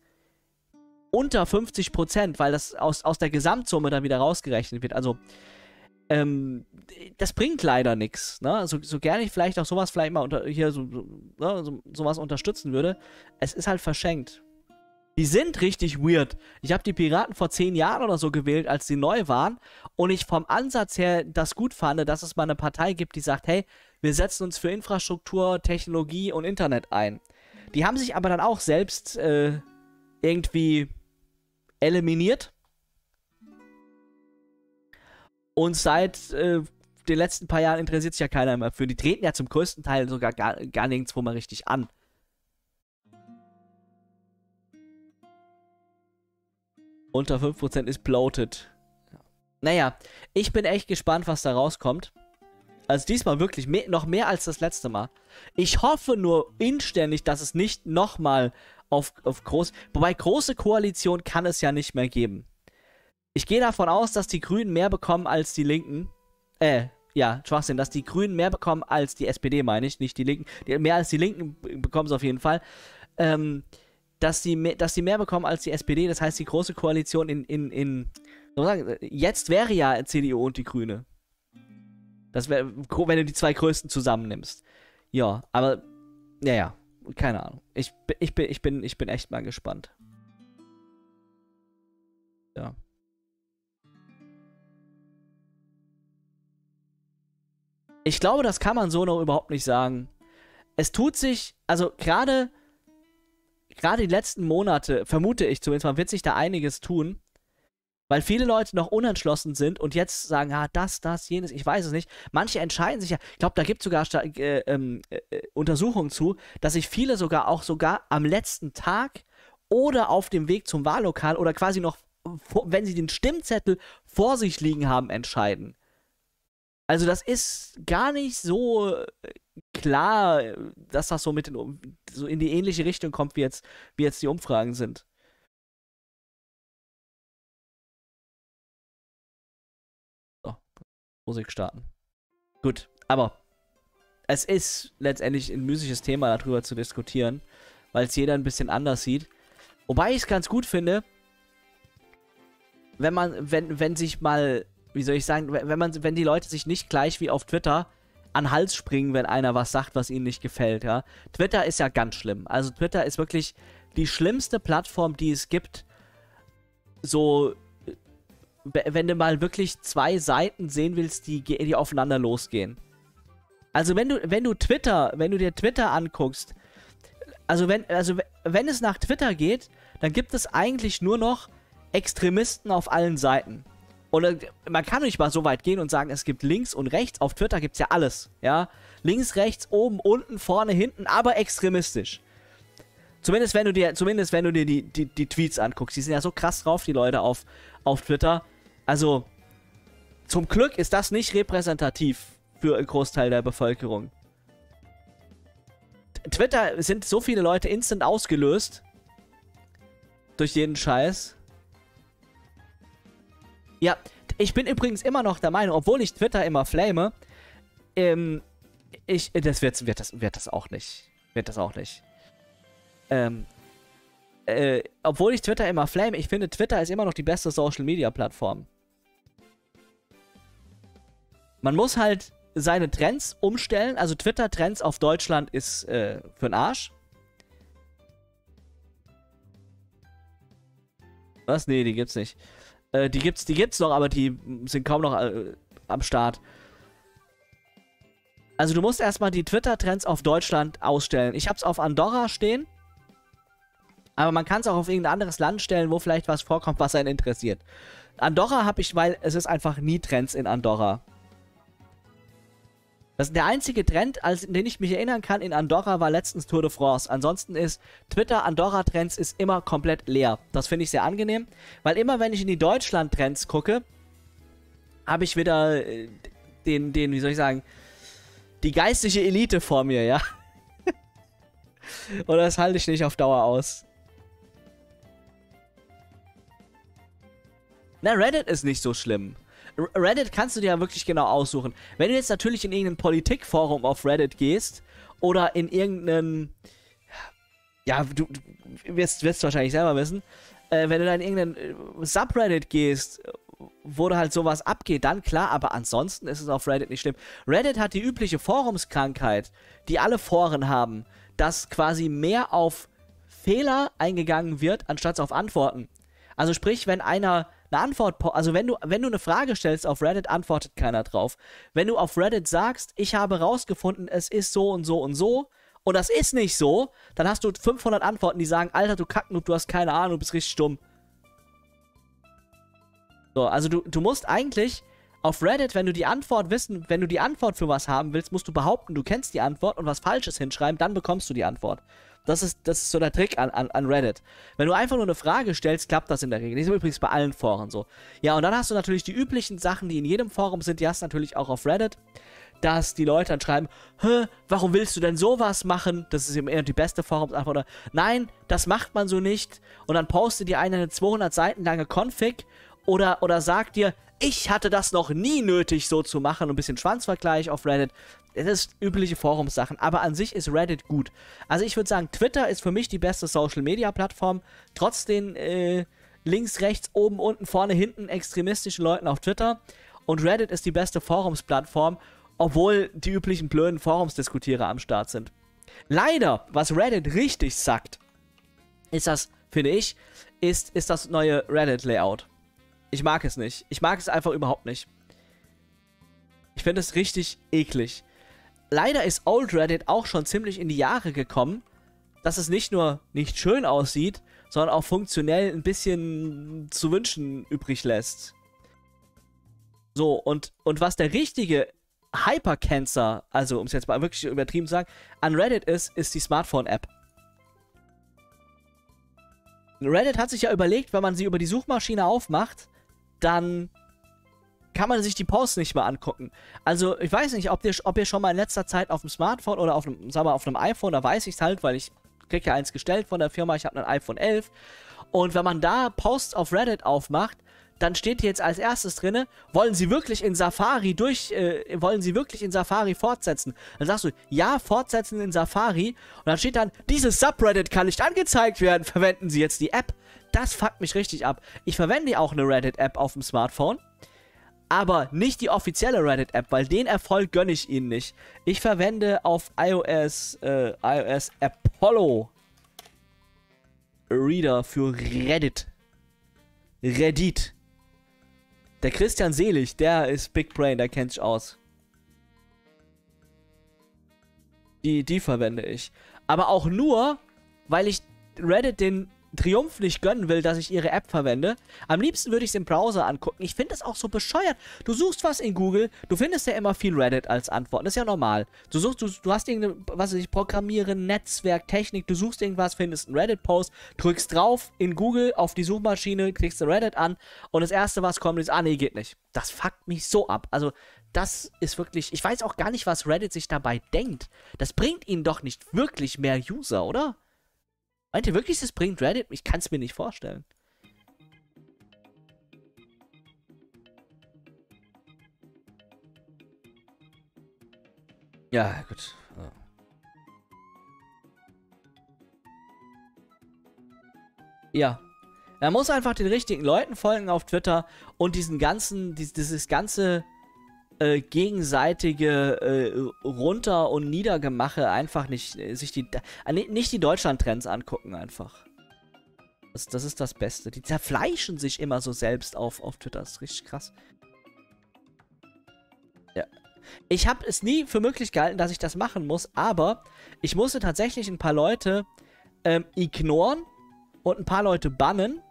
unter 50% weil das aus, aus der Gesamtsumme dann wieder rausgerechnet wird. Also, ähm, das bringt leider nichts. Ne? So, so gerne ich vielleicht auch sowas vielleicht mal unter, hier so, so, ne? so, sowas unterstützen würde, es ist halt verschenkt. Die sind richtig weird. Ich habe die Piraten vor zehn Jahren oder so gewählt, als sie neu waren. Und ich vom Ansatz her das gut fand, dass es mal eine Partei gibt, die sagt, hey, wir setzen uns für Infrastruktur, Technologie und Internet ein. Die haben sich aber dann auch selbst äh, irgendwie eliminiert. Und seit äh, den letzten paar Jahren interessiert sich ja keiner mehr für. Die treten ja zum größten Teil sogar gar, gar nirgendwo mal richtig an. Unter 5% ist bloated. Naja, ich bin echt gespannt, was da rauskommt. Also diesmal wirklich mehr, noch mehr als das letzte Mal. Ich hoffe nur inständig, dass es nicht nochmal auf, auf groß. Wobei große Koalition kann es ja nicht mehr geben. Ich gehe davon aus, dass die Grünen mehr bekommen als die Linken. Äh, ja, Schwachsinn, dass die Grünen mehr bekommen als die SPD, meine ich, nicht die Linken. Die, mehr als die Linken bekommen sie auf jeden Fall. Ähm, dass sie, mehr, dass sie mehr bekommen als die SPD, das heißt, die große Koalition in, in, in sagen, jetzt wäre ja CDU und die Grüne. Das wäre, wenn du die zwei größten zusammennimmst. Ja, aber, naja, keine Ahnung. Ich, ich, bin, ich, bin, ich bin echt mal gespannt. Ja. Ich glaube, das kann man so noch überhaupt nicht sagen. Es tut sich, also gerade gerade die letzten Monate, vermute ich zumindest, man wird sich da einiges tun. Weil viele Leute noch unentschlossen sind und jetzt sagen, ah, das, das, jenes, ich weiß es nicht. Manche entscheiden sich ja, ich glaube, da gibt es sogar äh, ähm, äh, Untersuchungen zu, dass sich viele sogar auch sogar am letzten Tag oder auf dem Weg zum Wahllokal oder quasi noch, wenn sie den Stimmzettel vor sich liegen haben, entscheiden. Also das ist gar nicht so äh, klar, dass das so mit in, so in die ähnliche Richtung kommt, wie jetzt, wie jetzt die Umfragen sind. So, Musik starten. Gut, aber es ist letztendlich ein müßiges Thema, darüber zu diskutieren, weil es jeder ein bisschen anders sieht. Wobei ich es ganz gut finde, wenn man, wenn, wenn sich mal, wie soll ich sagen, wenn man, wenn die Leute sich nicht gleich wie auf Twitter an Hals springen, wenn einer was sagt, was ihnen nicht gefällt, ja. Twitter ist ja ganz schlimm. Also Twitter ist wirklich die schlimmste Plattform, die es gibt. So, wenn du mal wirklich zwei Seiten sehen willst, die, die aufeinander losgehen. Also wenn du, wenn du Twitter, wenn du dir Twitter anguckst, also wenn, also wenn es nach Twitter geht, dann gibt es eigentlich nur noch Extremisten auf allen Seiten. Oder man kann nicht mal so weit gehen und sagen, es gibt links und rechts. Auf Twitter gibt es ja alles. Ja? Links, rechts, oben, unten, vorne, hinten, aber extremistisch. Zumindest wenn du dir, zumindest wenn du dir die, die, die Tweets anguckst. Die sind ja so krass drauf, die Leute auf, auf Twitter. Also, zum Glück ist das nicht repräsentativ für einen Großteil der Bevölkerung. Twitter sind so viele Leute instant ausgelöst. Durch jeden Scheiß. Ja, ich bin übrigens immer noch der Meinung, obwohl ich Twitter immer flame, ähm, ich, das wird, wird, das, wird das auch nicht. Wird das auch nicht. Ähm, äh, obwohl ich Twitter immer flame, ich finde, Twitter ist immer noch die beste Social-Media-Plattform. Man muss halt seine Trends umstellen. Also Twitter-Trends auf Deutschland ist äh, für den Arsch. Was? Nee, die gibt's nicht. Äh, die gibt's, die gibt's noch, aber die sind kaum noch äh, am Start. Also du musst erstmal die Twitter-Trends auf Deutschland ausstellen. Ich hab's auf Andorra stehen. Aber man kann es auch auf irgendein anderes Land stellen, wo vielleicht was vorkommt, was einen interessiert. Andorra habe ich, weil es ist einfach nie Trends in Andorra. Das ist der einzige Trend, als, den ich mich erinnern kann, in Andorra war letztens Tour de France. Ansonsten ist Twitter Andorra Trends ist immer komplett leer. Das finde ich sehr angenehm, weil immer wenn ich in die Deutschland Trends gucke, habe ich wieder äh, den, den, wie soll ich sagen, die geistige Elite vor mir, ja. *laughs* Oder das halte ich nicht auf Dauer aus. Na, Reddit ist nicht so schlimm. Reddit kannst du dir ja wirklich genau aussuchen. Wenn du jetzt natürlich in irgendein Politikforum auf Reddit gehst oder in irgendeinen. Ja, du, du wirst, wirst wahrscheinlich selber wissen. Äh, wenn du dann in irgendeinen äh, Subreddit gehst, wo da halt sowas abgeht, dann klar, aber ansonsten ist es auf Reddit nicht schlimm. Reddit hat die übliche Forumskrankheit, die alle Foren haben, dass quasi mehr auf Fehler eingegangen wird, anstatt auf Antworten. Also sprich, wenn einer eine Antwort, also wenn du, wenn du eine Frage stellst auf Reddit, antwortet keiner drauf. Wenn du auf Reddit sagst, ich habe rausgefunden, es ist so und so und so, und das ist nicht so, dann hast du 500 Antworten, die sagen, Alter, du Kacknoob, du hast keine Ahnung, du bist richtig stumm. So, also du, du musst eigentlich Auf Reddit, wenn du die Antwort wissen, wenn du die Antwort für was haben willst, musst du behaupten, du kennst die Antwort und was Falsches hinschreiben, dann bekommst du die Antwort. Das ist, das ist so der Trick an, an, an Reddit. Wenn du einfach nur eine Frage stellst, klappt das in der Regel. Das ist übrigens bei allen Foren so. Ja, und dann hast du natürlich die üblichen Sachen, die in jedem Forum sind, die hast du natürlich auch auf Reddit. Dass die Leute dann schreiben, Hä, warum willst du denn sowas machen? Das ist eben eher die beste Forumsantwort. Nein, das macht man so nicht. Und dann postet dir eine 200 Seiten lange Config oder, oder sagt dir, ich hatte das noch nie nötig, so zu machen. Ein bisschen Schwanzvergleich auf Reddit. Das ist übliche Forumssachen, aber an sich ist Reddit gut. Also ich würde sagen, Twitter ist für mich die beste Social-Media-Plattform. Trotz den äh, links, rechts, oben, unten, vorne, hinten extremistischen Leuten auf Twitter. Und Reddit ist die beste Forumsplattform, obwohl die üblichen blöden Forumsdiskutierer am Start sind. Leider, was Reddit richtig sagt, ist das, finde ich, ist, ist das neue Reddit-Layout. Ich mag es nicht. Ich mag es einfach überhaupt nicht. Ich finde es richtig eklig. Leider ist Old Reddit auch schon ziemlich in die Jahre gekommen, dass es nicht nur nicht schön aussieht, sondern auch funktionell ein bisschen zu wünschen übrig lässt. So, und, und was der richtige Hypercancer, also um es jetzt mal wirklich übertrieben zu sagen, an Reddit ist, ist die Smartphone-App. Reddit hat sich ja überlegt, wenn man sie über die Suchmaschine aufmacht, dann kann man sich die Posts nicht mehr angucken. Also, ich weiß nicht, ob ihr, ob ihr schon mal in letzter Zeit auf dem Smartphone oder auf einem, sagen wir, auf einem iPhone, da weiß ich es halt, weil ich kriege ja eins gestellt von der Firma, ich habe ein iPhone 11. Und wenn man da Posts auf Reddit aufmacht, dann steht hier jetzt als erstes drinne, wollen Sie wirklich in Safari durch, äh, wollen Sie wirklich in Safari fortsetzen? Dann sagst du, ja, fortsetzen in Safari. Und dann steht dann, dieses Subreddit kann nicht angezeigt werden, verwenden Sie jetzt die App. Das fuckt mich richtig ab. Ich verwende auch eine Reddit-App auf dem Smartphone. Aber nicht die offizielle Reddit-App, weil den Erfolg gönne ich Ihnen nicht. Ich verwende auf iOS, äh, iOS Apollo Reader für Reddit. Reddit. Der Christian Selig, der ist Big Brain, der kennt sich aus. Die, die verwende ich. Aber auch nur, weil ich Reddit den Triumph nicht gönnen will, dass ich ihre App verwende. Am liebsten würde ich es im Browser angucken. Ich finde das auch so bescheuert. Du suchst was in Google, du findest ja immer viel Reddit als Antwort. Das ist ja normal. Du suchst, du, du hast irgendeine, was weiß ich, Programmieren, Netzwerk, Technik, du suchst irgendwas, findest einen Reddit-Post, drückst drauf in Google auf die Suchmaschine, kriegst du Reddit an und das erste, was kommt, ist, ah nee, geht nicht. Das fuckt mich so ab. Also, das ist wirklich, ich weiß auch gar nicht, was Reddit sich dabei denkt. Das bringt ihnen doch nicht wirklich mehr User, oder? Meint ihr wirklich, das bringt Reddit? Ich kann es mir nicht vorstellen. Ja, gut. Ja. Er muss einfach den richtigen Leuten folgen auf Twitter und diesen ganzen, dieses ganze äh, gegenseitige äh, Runter- und Niedergemache einfach nicht äh, sich die äh, nicht die Deutschland-Trends angucken einfach. Das, das ist das Beste. Die zerfleischen sich immer so selbst auf, auf Twitter. Das ist richtig krass. Ja. Ich habe es nie für möglich gehalten, dass ich das machen muss, aber ich musste tatsächlich ein paar Leute ähm, ignoren und ein paar Leute bannen.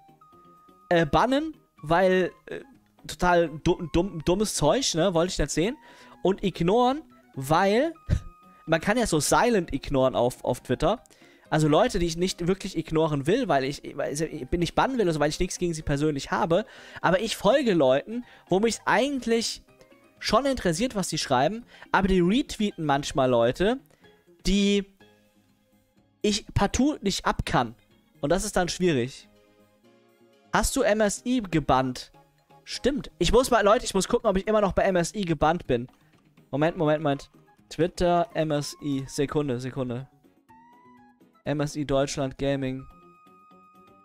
Äh, bannen, weil äh, total dumm, dumm, dummes Zeug, ne? Wollte ich nicht sehen. Und ignoren, weil *laughs* man kann ja so silent ignoren auf, auf Twitter. Also Leute, die ich nicht wirklich ignoren will, weil ich, weil ich nicht bannen will, also weil ich nichts gegen sie persönlich habe. Aber ich folge Leuten, wo mich eigentlich schon interessiert, was sie schreiben. Aber die retweeten manchmal Leute, die ich partout nicht ab kann. Und das ist dann schwierig. Hast du MSI gebannt? Stimmt. Ich muss mal, Leute, ich muss gucken, ob ich immer noch bei MSI gebannt bin. Moment, Moment, Moment. Twitter, MSI. Sekunde, Sekunde. MSI Deutschland Gaming.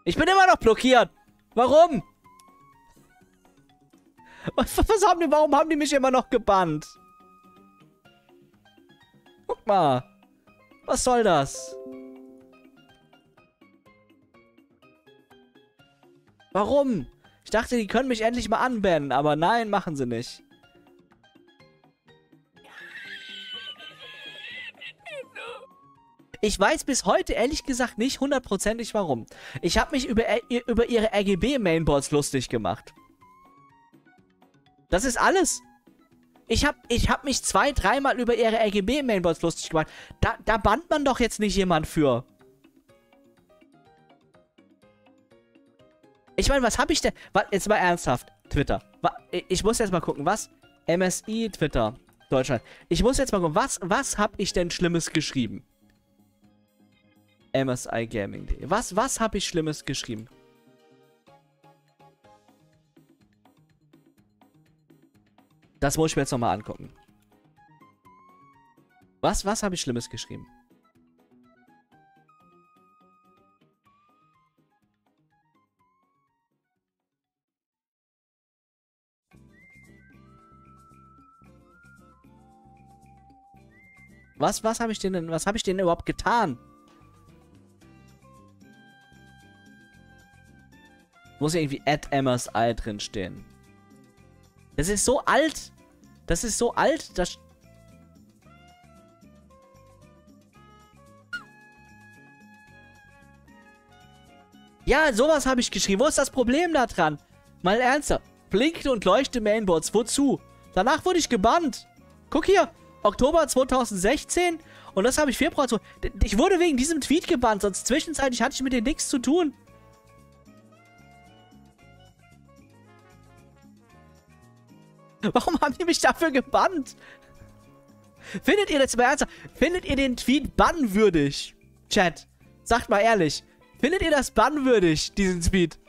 Ich bin immer noch blockiert. Warum? Was, was haben die, warum haben die mich immer noch gebannt? Guck mal. Was soll das? Warum? Ich dachte, die können mich endlich mal anbannen, aber nein, machen sie nicht. Ich weiß bis heute ehrlich gesagt nicht hundertprozentig warum. Ich habe mich über, über ihre RGB-Mainboards lustig gemacht. Das ist alles. Ich hab, ich hab mich zwei, dreimal über ihre RGB-Mainboards lustig gemacht. Da, da bannt man doch jetzt nicht jemand für. Ich meine, was habe ich denn... Jetzt mal ernsthaft. Twitter. Ich muss jetzt mal gucken, was? MSI, Twitter, Deutschland. Ich muss jetzt mal gucken, was, was habe ich denn Schlimmes geschrieben? MSI Gaming.de. Was, was habe ich Schlimmes geschrieben? Das muss ich mir jetzt nochmal angucken. Was, was habe ich Schlimmes geschrieben? Was, was habe ich denn, was habe ich denn überhaupt getan? Muss ja irgendwie at MSI drinstehen. Das ist so alt. Das ist so alt. Das... Ja, sowas habe ich geschrieben. Wo ist das Problem da dran? Mal ernster. Blinkte und leuchte Mainboards. Wozu? Danach wurde ich gebannt. Guck hier. Oktober 2016 und das habe ich Februar zu. Ich wurde wegen diesem Tweet gebannt, sonst zwischenzeitlich hatte ich mit dem nichts zu tun. Warum haben die mich dafür gebannt? Findet ihr das mal ernsthaft? Findet ihr den Tweet bannwürdig? Chat, sagt mal ehrlich. Findet ihr das bannwürdig, diesen Tweet?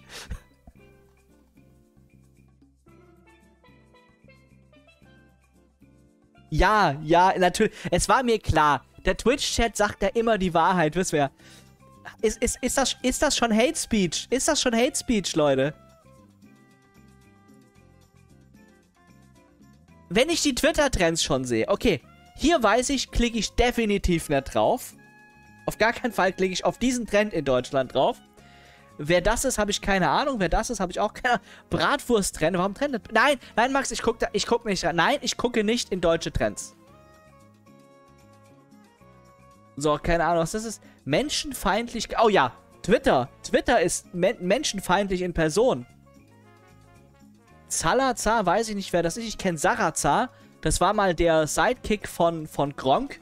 Ja, ja, natürlich. Es war mir klar. Der Twitch-Chat sagt ja immer die Wahrheit, wisst ihr. Ist, ist, ist, das, ist das schon Hate Speech? Ist das schon Hate Speech, Leute? Wenn ich die Twitter-Trends schon sehe, okay, hier weiß ich, klicke ich definitiv nicht drauf. Auf gar keinen Fall klicke ich auf diesen Trend in Deutschland drauf. Wer das ist, habe ich keine Ahnung. Wer das ist, habe ich auch keine Ahnung. Bratwurst-Trend. Warum trendet? Nein, nein, Max, ich gucke guck nicht rein. Nein, ich gucke nicht in deutsche Trends. So, keine Ahnung, was das ist. Menschenfeindlich. Oh ja, Twitter. Twitter ist men menschenfeindlich in Person. Salazar, weiß ich nicht, wer das ist. Ich kenne Sarazar. Das war mal der Sidekick von, von Gronk.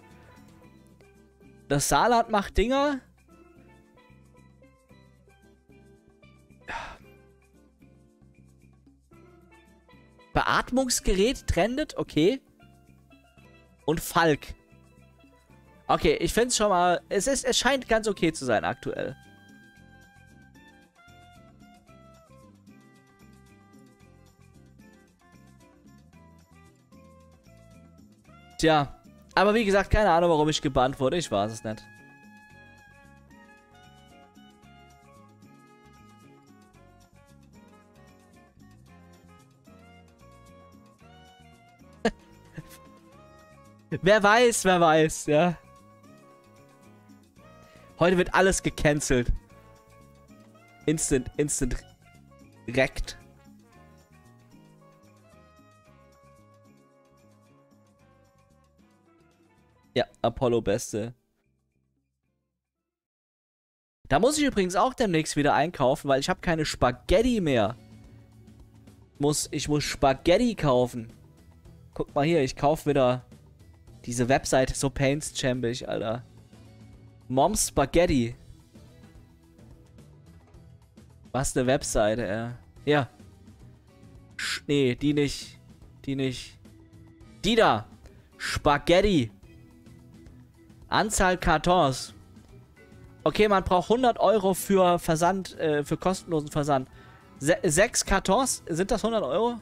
Das Salat macht Dinger. Beatmungsgerät trendet, okay. Und Falk. Okay, ich finde es schon mal... Es, ist, es scheint ganz okay zu sein aktuell. Tja. Aber wie gesagt, keine Ahnung, warum ich gebannt wurde. Ich weiß es nicht. Wer weiß, wer weiß, ja. Heute wird alles gecancelt. Instant, instant wreckt. Ja, Apollo Beste. Da muss ich übrigens auch demnächst wieder einkaufen, weil ich habe keine Spaghetti mehr. Muss, ich muss Spaghetti kaufen. Guck mal hier, ich kaufe wieder diese Webseite so painstampig, Alter. Mom's Spaghetti. Was eine Webseite, ey. Ja. Sch nee, die nicht. Die nicht. Die da. Spaghetti. Anzahl Kartons. Okay, man braucht 100 Euro für Versand, äh, für kostenlosen Versand. Se sechs Kartons, sind das 100 Euro?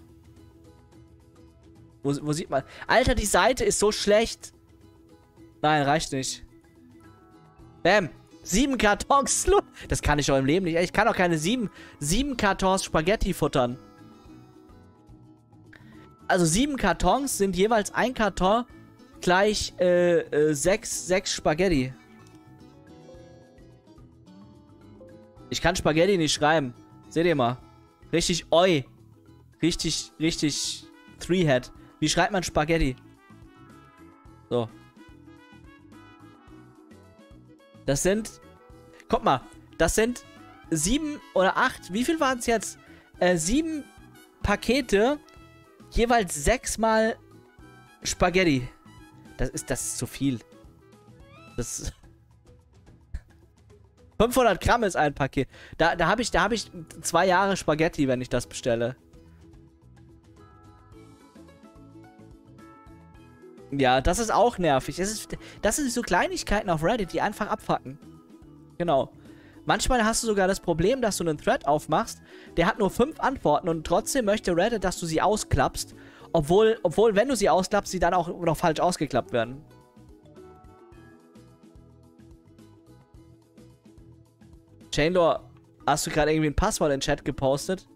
Wo, wo sieht man? Alter, die Seite ist so schlecht. Nein, reicht nicht. Bam. Sieben Kartons. *laughs* Das kann ich doch im Leben nicht. Ich kann doch keine sieben, sieben Kartons Spaghetti futtern. Also sieben Kartons sind jeweils ein Karton gleich äh, äh, sechs, sechs Spaghetti. Ich kann Spaghetti nicht schreiben. Seht ihr mal. Richtig oi. Richtig, richtig Three-Head. Wie schreibt man Spaghetti? So. Das sind... Guck mal. Das sind sieben oder acht. Wie viel waren es jetzt? Äh, sieben Pakete jeweils sechsmal Spaghetti. Das ist, das ist zu viel. Das *laughs* 500 Gramm ist ein Paket. Da, da habe ich, hab ich zwei Jahre Spaghetti, wenn ich das bestelle. Ja, das ist auch nervig. Das, ist, das sind so Kleinigkeiten auf Reddit, die einfach abfacken. Genau. Manchmal hast du sogar das Problem, dass du einen Thread aufmachst, der hat nur fünf Antworten und trotzdem möchte Reddit, dass du sie ausklappst, obwohl, obwohl wenn du sie ausklappst, sie dann auch noch falsch ausgeklappt werden. Chainlaw, hast du gerade irgendwie ein Passwort in den Chat gepostet?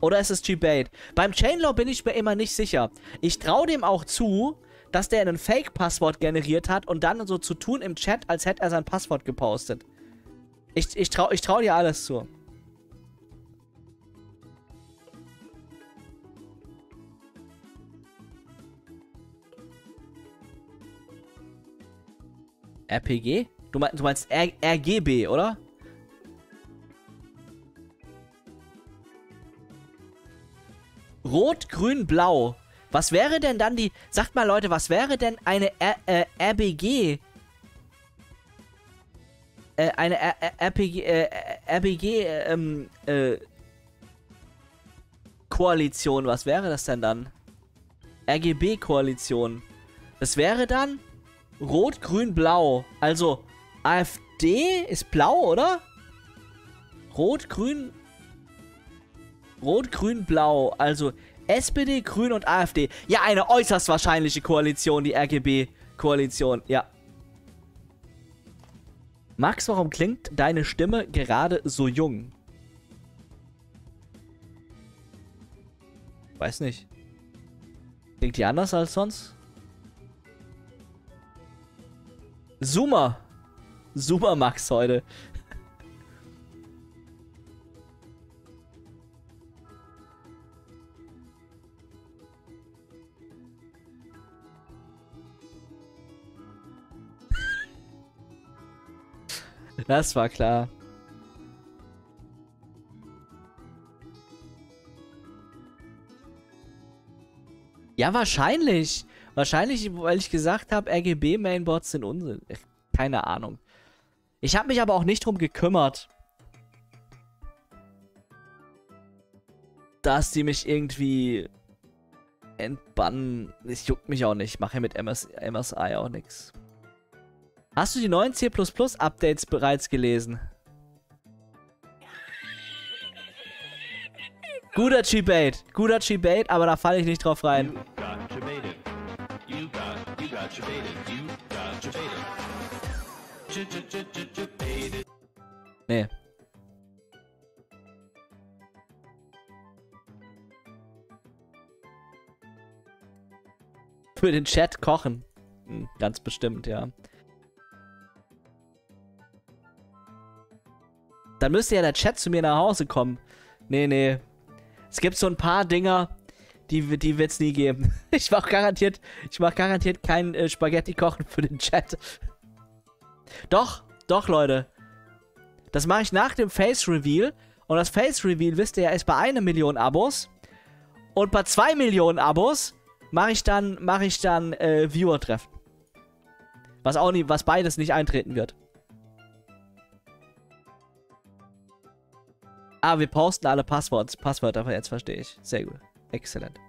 Oder ist es G-Bait? Beim Chainlaw bin ich mir immer nicht sicher. Ich traue dem auch zu, dass der ein Fake-Passwort generiert hat und dann so zu tun im Chat, als hätte er sein Passwort gepostet. Ich, ich traue ich trau dir alles zu. RPG? Du, mein, du meinst R RGB, oder? Rot, Grün, Blau. Was wäre denn dann die... Sagt mal, Leute, was wäre denn eine R äh, RBG? Äh, eine R RPG, äh, RBG, ähm, äh, Koalition. Was wäre das denn dann? RGB-Koalition. Das wäre dann Rot, Grün, Blau. Also, AfD ist blau, oder? Rot, Grün, Rot, Grün, Blau. Also SPD, Grün und AfD. Ja, eine äußerst wahrscheinliche Koalition, die RGB-Koalition. Ja. Max, warum klingt deine Stimme gerade so jung? Weiß nicht. Klingt die anders als sonst? Zoomer. Zoomer Max heute. Das war klar. Ja, wahrscheinlich. Wahrscheinlich, weil ich gesagt habe, RGB-Mainboards sind Unsinn. Keine Ahnung. Ich habe mich aber auch nicht drum gekümmert. Dass die mich irgendwie entbannen. Es juckt mich auch nicht. Ich mache mit MS MSI auch nichts. Hast du die neuen C++ Updates bereits gelesen? Guter G-Bait. Guter G-Bait, aber da falle ich nicht drauf rein. Nee. Für den Chat kochen. Hm, ganz bestimmt, ja. Dann müsste ja der Chat zu mir nach Hause kommen. Nee, nee. Es gibt so ein paar Dinger, die, die wird es nie geben. *laughs* Ich mach garantiert, ich mach garantiert kein äh, Spaghetti-Kochen für den Chat. Doch, doch, Leute. Das mache ich nach dem Face-Reveal. Und das Face-Reveal, wisst ihr ja, ist bei einer Million Abos. Und bei zwei Millionen Abos mache ich dann, mache dann äh, Viewer-Treffen. Was auch nie, was beides nicht eintreten wird. Ah, wir posten alle Passworte. Passwörter, aber jetzt verstehe ich. Sehr gut. Exzellent.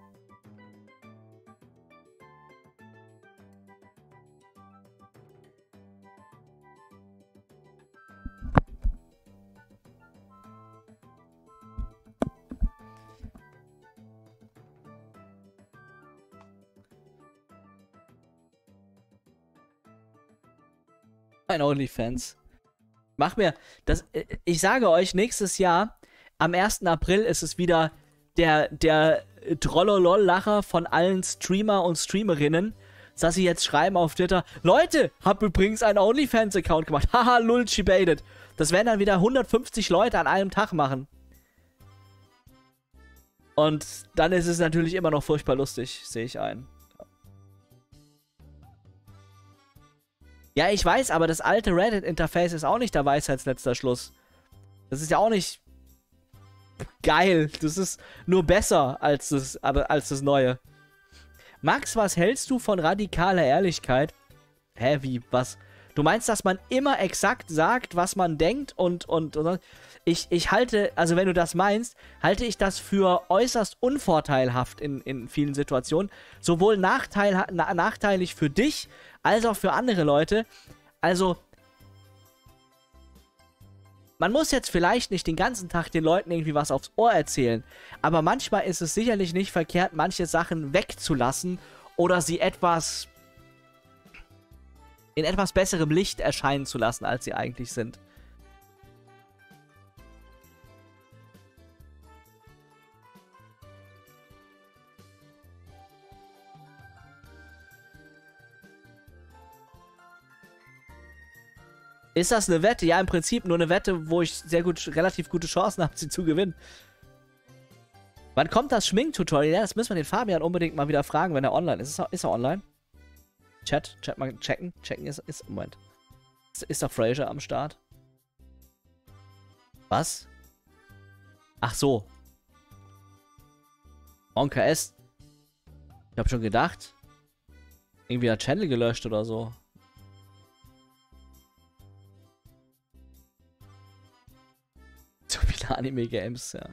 Ein OnlyFans. Mach mir das. Äh, ich sage euch, nächstes Jahr am 1. April ist es wieder der, der Trollolol-Lacher von allen Streamer und Streamerinnen, dass sie jetzt schreiben auf Twitter, Leute, hab übrigens einen OnlyFans-Account gemacht. *laughs* Haha, lul, baited. Das werden dann wieder 150 Leute an einem Tag machen. Und dann ist es natürlich immer noch furchtbar lustig, sehe ich ein. Ja, ich weiß, aber das alte Reddit-Interface ist auch nicht der Weisheitsletzter Schluss. Das ist ja auch nicht geil. Das ist nur besser als das, als das neue. Max, was hältst du von radikaler Ehrlichkeit? Hä, wie, was? Du meinst, dass man immer exakt sagt, was man denkt und, und, und ich, ich halte, also wenn du das meinst, halte ich das für äußerst unvorteilhaft in, in vielen Situationen. Sowohl nachteil, na, nachteilig für dich, als auch für andere Leute. Also, man muss jetzt vielleicht nicht den ganzen Tag den Leuten irgendwie was aufs Ohr erzählen, aber manchmal ist es sicherlich nicht verkehrt, manche Sachen wegzulassen oder sie etwas in etwas besserem Licht erscheinen zu lassen, als sie eigentlich sind. Ist das eine Wette? Ja, im Prinzip nur eine Wette, wo ich sehr gut, relativ gute Chancen *laughs* habe, sie zu gewinnen. Wann kommt das Schminktutorial? Ja, das müssen wir den Fabian unbedingt mal wieder fragen, wenn er online ist. Ist er, ist er online? Chat, Chat mal checken. Checken ist, ist Moment. Ist, ist da Fraser am Start? Was? Ach so. Onka S. Ich hab schon gedacht. Irgendwie hat Channel gelöscht oder so. *laughs* Anime-Games, ja.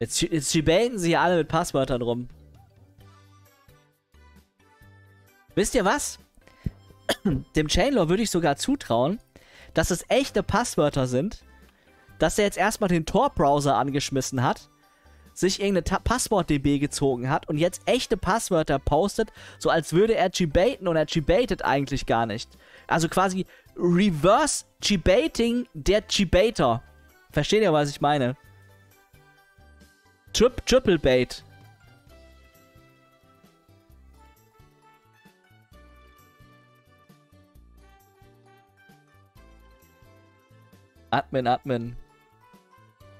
Jetzt, jetzt debaten sie alle mit Passwörtern rum. Wisst ihr was? *clears throat* Dem Chainlaw würde ich sogar zutrauen, dass es echte Passwörter sind, dass er jetzt erstmal den Tor-Browser angeschmissen hat, sich irgendeine Passwort-DB gezogen hat und jetzt echte Passwörter postet, so als würde er Gibaten und er Gibatet eigentlich gar nicht. Also quasi Reverse Gibating der Gibator. Versteht ihr, was ich meine? Tri Triple Bait. Admin, Admin. *laughs*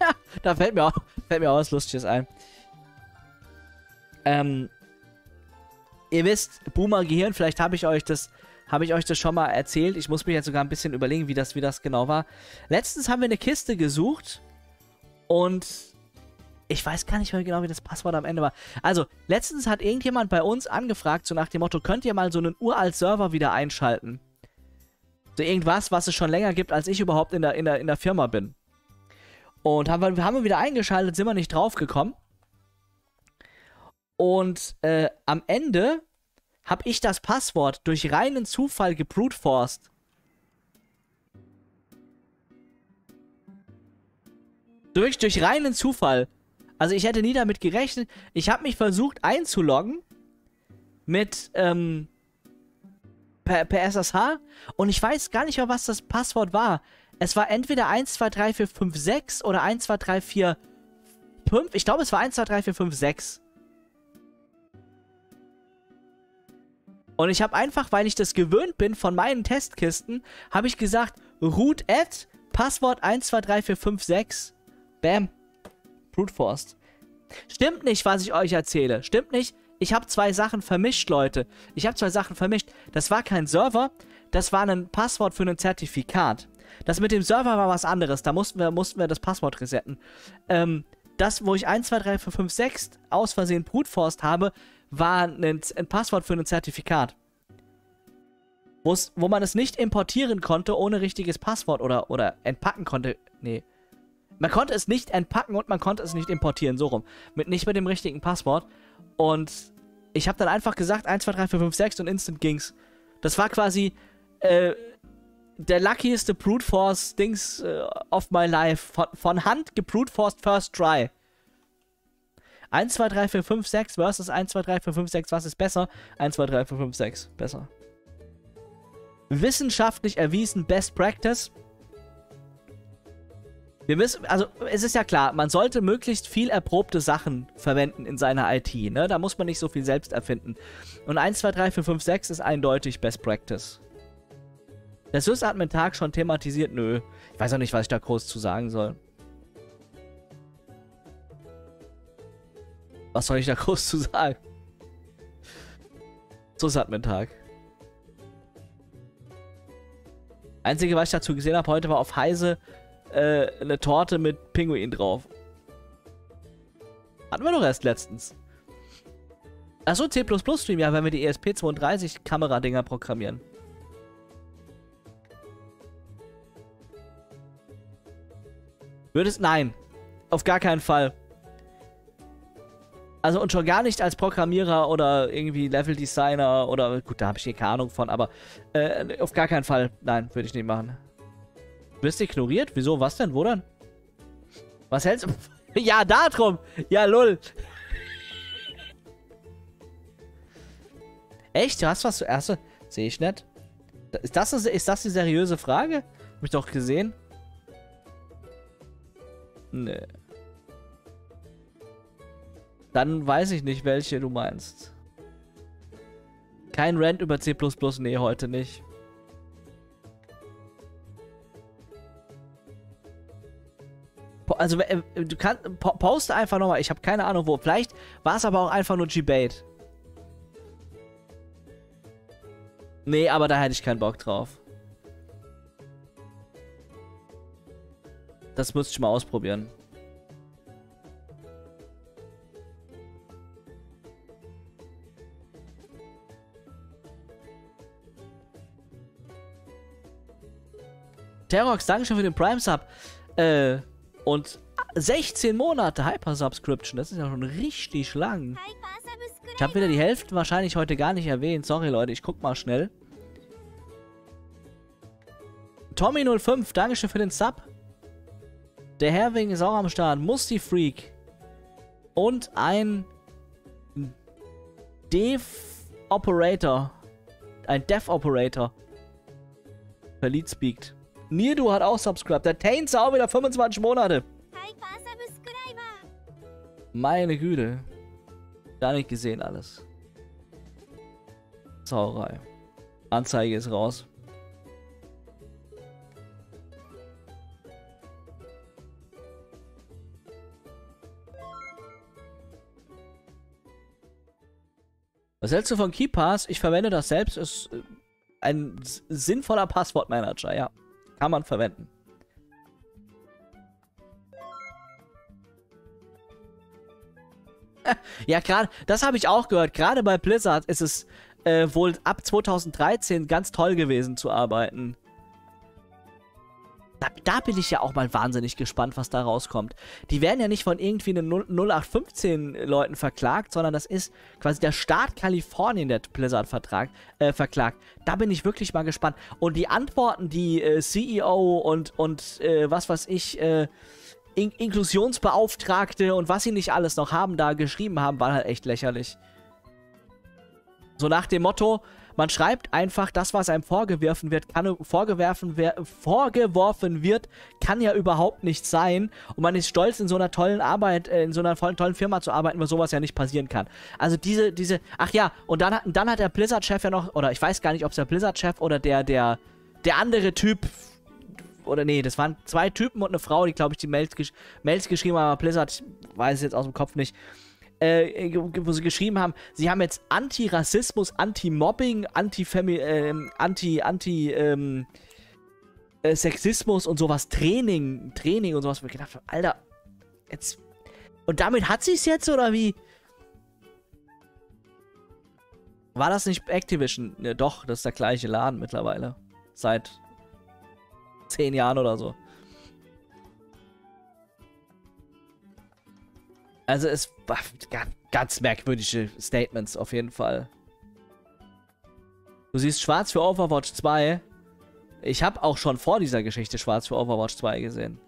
Ja, da fällt mir auch, fällt mir auch was Lustiges ein. Ähm, ihr wisst, Boomer Gehirn, vielleicht habe ich euch das habe ich euch das schon mal erzählt. Ich muss mich jetzt sogar ein bisschen überlegen, wie das, wie das genau war. Letztens haben wir eine Kiste gesucht und ich weiß gar nicht mehr genau, wie das Passwort am Ende war. Also, letztens hat irgendjemand bei uns angefragt, so nach dem Motto, könnt ihr mal so einen uralt Server wieder einschalten? So irgendwas, was es schon länger gibt, als ich überhaupt in der, in der, in der Firma bin. Und haben wir, haben wir wieder eingeschaltet, sind wir nicht draufgekommen. Und äh, am Ende habe ich das Passwort durch reinen Zufall gebrutforst. Durch, durch reinen Zufall. Also ich hätte nie damit gerechnet. Ich habe mich versucht einzuloggen mit, ähm, per, per SSH und ich weiß gar nicht mehr, was das Passwort war. Es war entweder 123456 oder 12345. Ich glaube, es war 123456. Und ich habe einfach, weil ich das gewöhnt bin von meinen Testkisten, habe ich gesagt, root at Passwort 123456. Bam. Brute Force. Stimmt nicht, was ich euch erzähle. Stimmt nicht. Ich habe zwei Sachen vermischt, Leute. Ich habe zwei Sachen vermischt. Das war kein Server, das war ein Passwort für ein Zertifikat. Das mit dem Server war was anderes. Da mussten wir, mussten wir das Passwort resetten. Ähm, das, wo ich 1, 2, 3, 4, 5, 6 aus Versehen brutforst habe, war ein, ein Passwort für ein Zertifikat. Wo man es nicht importieren konnte ohne richtiges Passwort oder, oder entpacken konnte. Nee. Man konnte es nicht entpacken und man konnte es nicht importieren, so rum. Mit, nicht mit dem richtigen Passwort. Und ich habe dann einfach gesagt 1, 2, 3, 4, 5, 6 und instant ging's. Das war quasi äh, der luckieste Brute Force Dings äh, of my life. Von, von Hand gebrute forced first try. 1, 2, 3, 4, 5, 6 versus 1, 2, 3, 4, 5, 6. Was ist besser? 1, 2, 3, 4, 5, 6. Besser. Wissenschaftlich erwiesen Best Practice. Wir müssen, also es ist ja klar, man sollte möglichst viel erprobte Sachen verwenden in seiner IT, ne? Da muss man nicht so viel selbst erfinden. Und 1, 2, 3, 4, 5, 6 ist eindeutig Best Practice. Der Sys-Admin-Tag schon thematisiert? Nö. Ich weiß auch nicht, was ich da groß zu sagen soll. Was soll ich da groß zu sagen? Sys-Admin-Tag. Einzige, was ich dazu gesehen habe heute, war auf Heise äh, eine Torte mit Pinguin drauf. Hatten wir doch erst letztens. Achso, C++ Stream, ja, wenn wir die ESP32 Kameradinger programmieren. Würdest, nein. Auf gar keinen Fall. Also und schon gar nicht als Programmierer oder irgendwie Level-Designer oder, gut, da habe ich hier keine Ahnung von, aber äh, auf gar keinen Fall, nein, würde ich nicht machen. Du bist ignoriert? Wieso? Was denn? Wo denn? Was hältst du? *laughs* ja, da drum! Ja, lull. Echt? Du hast was zuerst? Sehe ich nicht. Ist das, ist das die seriöse Frage? Hab ich doch gesehen. Nee. Dann weiß ich nicht, welche du meinst. Kein Rant über C++, nee, heute nicht. Also, äh, du kannst, poste einfach nochmal, ich habe keine Ahnung wo. Vielleicht war es aber auch einfach nur G-Bait. Nee, aber da hätte ich keinen Bock drauf. Das müsste ich mal ausprobieren. Terrox, Dankeschön für den Prime Sub. Äh, und 16 Monate Hyper Subscription. Das ist ja schon richtig lang. Ich habe wieder die Hälfte wahrscheinlich heute gar nicht erwähnt. Sorry, Leute. Ich guck mal schnell. Tommy05, Dankeschön für den Sub. Der Herwing ist auch am Start. Musti Freak. Und ein Dev Operator. Ein Dev Operator. Verlied speakt. Nirdu hat auch subscribed. Der Taints auch wieder 25 Monate. Meine Güte. Gar nicht gesehen alles. Sauerei. Anzeige ist raus. Was hältst du von KeyPass? Ich verwende das selbst. Ist ein sinnvoller Passwortmanager, ja. Kann man verwenden. *laughs* ja, gerade, das habe ich auch gehört. Gerade bei Blizzard ist es äh, wohl ab 2013 ganz toll gewesen zu arbeiten. Da, bin ich ja auch mal wahnsinnig gespannt, was da rauskommt. Die werden ja nicht von irgendwie einen 0815 Leuten verklagt, sondern das ist quasi der Staat Kalifornien, der Blizzard-Vertrag äh, verklagt. Da bin ich wirklich mal gespannt. Und die Antworten, die äh, CEO und, und äh, was weiß ich, äh, In Inklusionsbeauftragte und was sie nicht alles noch haben, da geschrieben haben, waren halt echt lächerlich. So nach dem Motto, man schreibt einfach, das, was einem vorgeworfen wird, kann vorgeworfen, vorgeworfen wird, kann ja überhaupt nicht sein. Und man ist stolz, in so einer tollen Arbeit, äh, in so einer tollen Firma zu arbeiten, wo sowas ja nicht passieren kann. Also diese, diese, ach ja, und dann, dann hat der Blizzard-Chef ja noch, oder ich weiß gar nicht, ob es der Blizzard-Chef oder der, der, der andere Typ oder nee, das waren zwei Typen und eine Frau, die, glaube ich, die Mails, gesch Mails geschrieben haben, aber Blizzard weiß es jetzt aus dem Kopf nicht äh, wo sie geschrieben haben, sie haben jetzt Anti-Rassismus, Anti-Mobbing, Anti-Femi, äh, Anti, Anti, ähm, äh, Sexismus und sowas, Training, Training und sowas, wo ich gedacht habe, Alter, jetzt. Und damit hat sie es jetzt oder wie? War das nicht Activision? Ne, doch, das ist der gleiche Laden mittlerweile. Seit zehn Jahren oder so. Also es war ganz merkwürdige Statements auf jeden Fall. Du siehst schwarz für Overwatch 2. Ich habe auch schon vor dieser Geschichte schwarz für Overwatch 2 gesehen.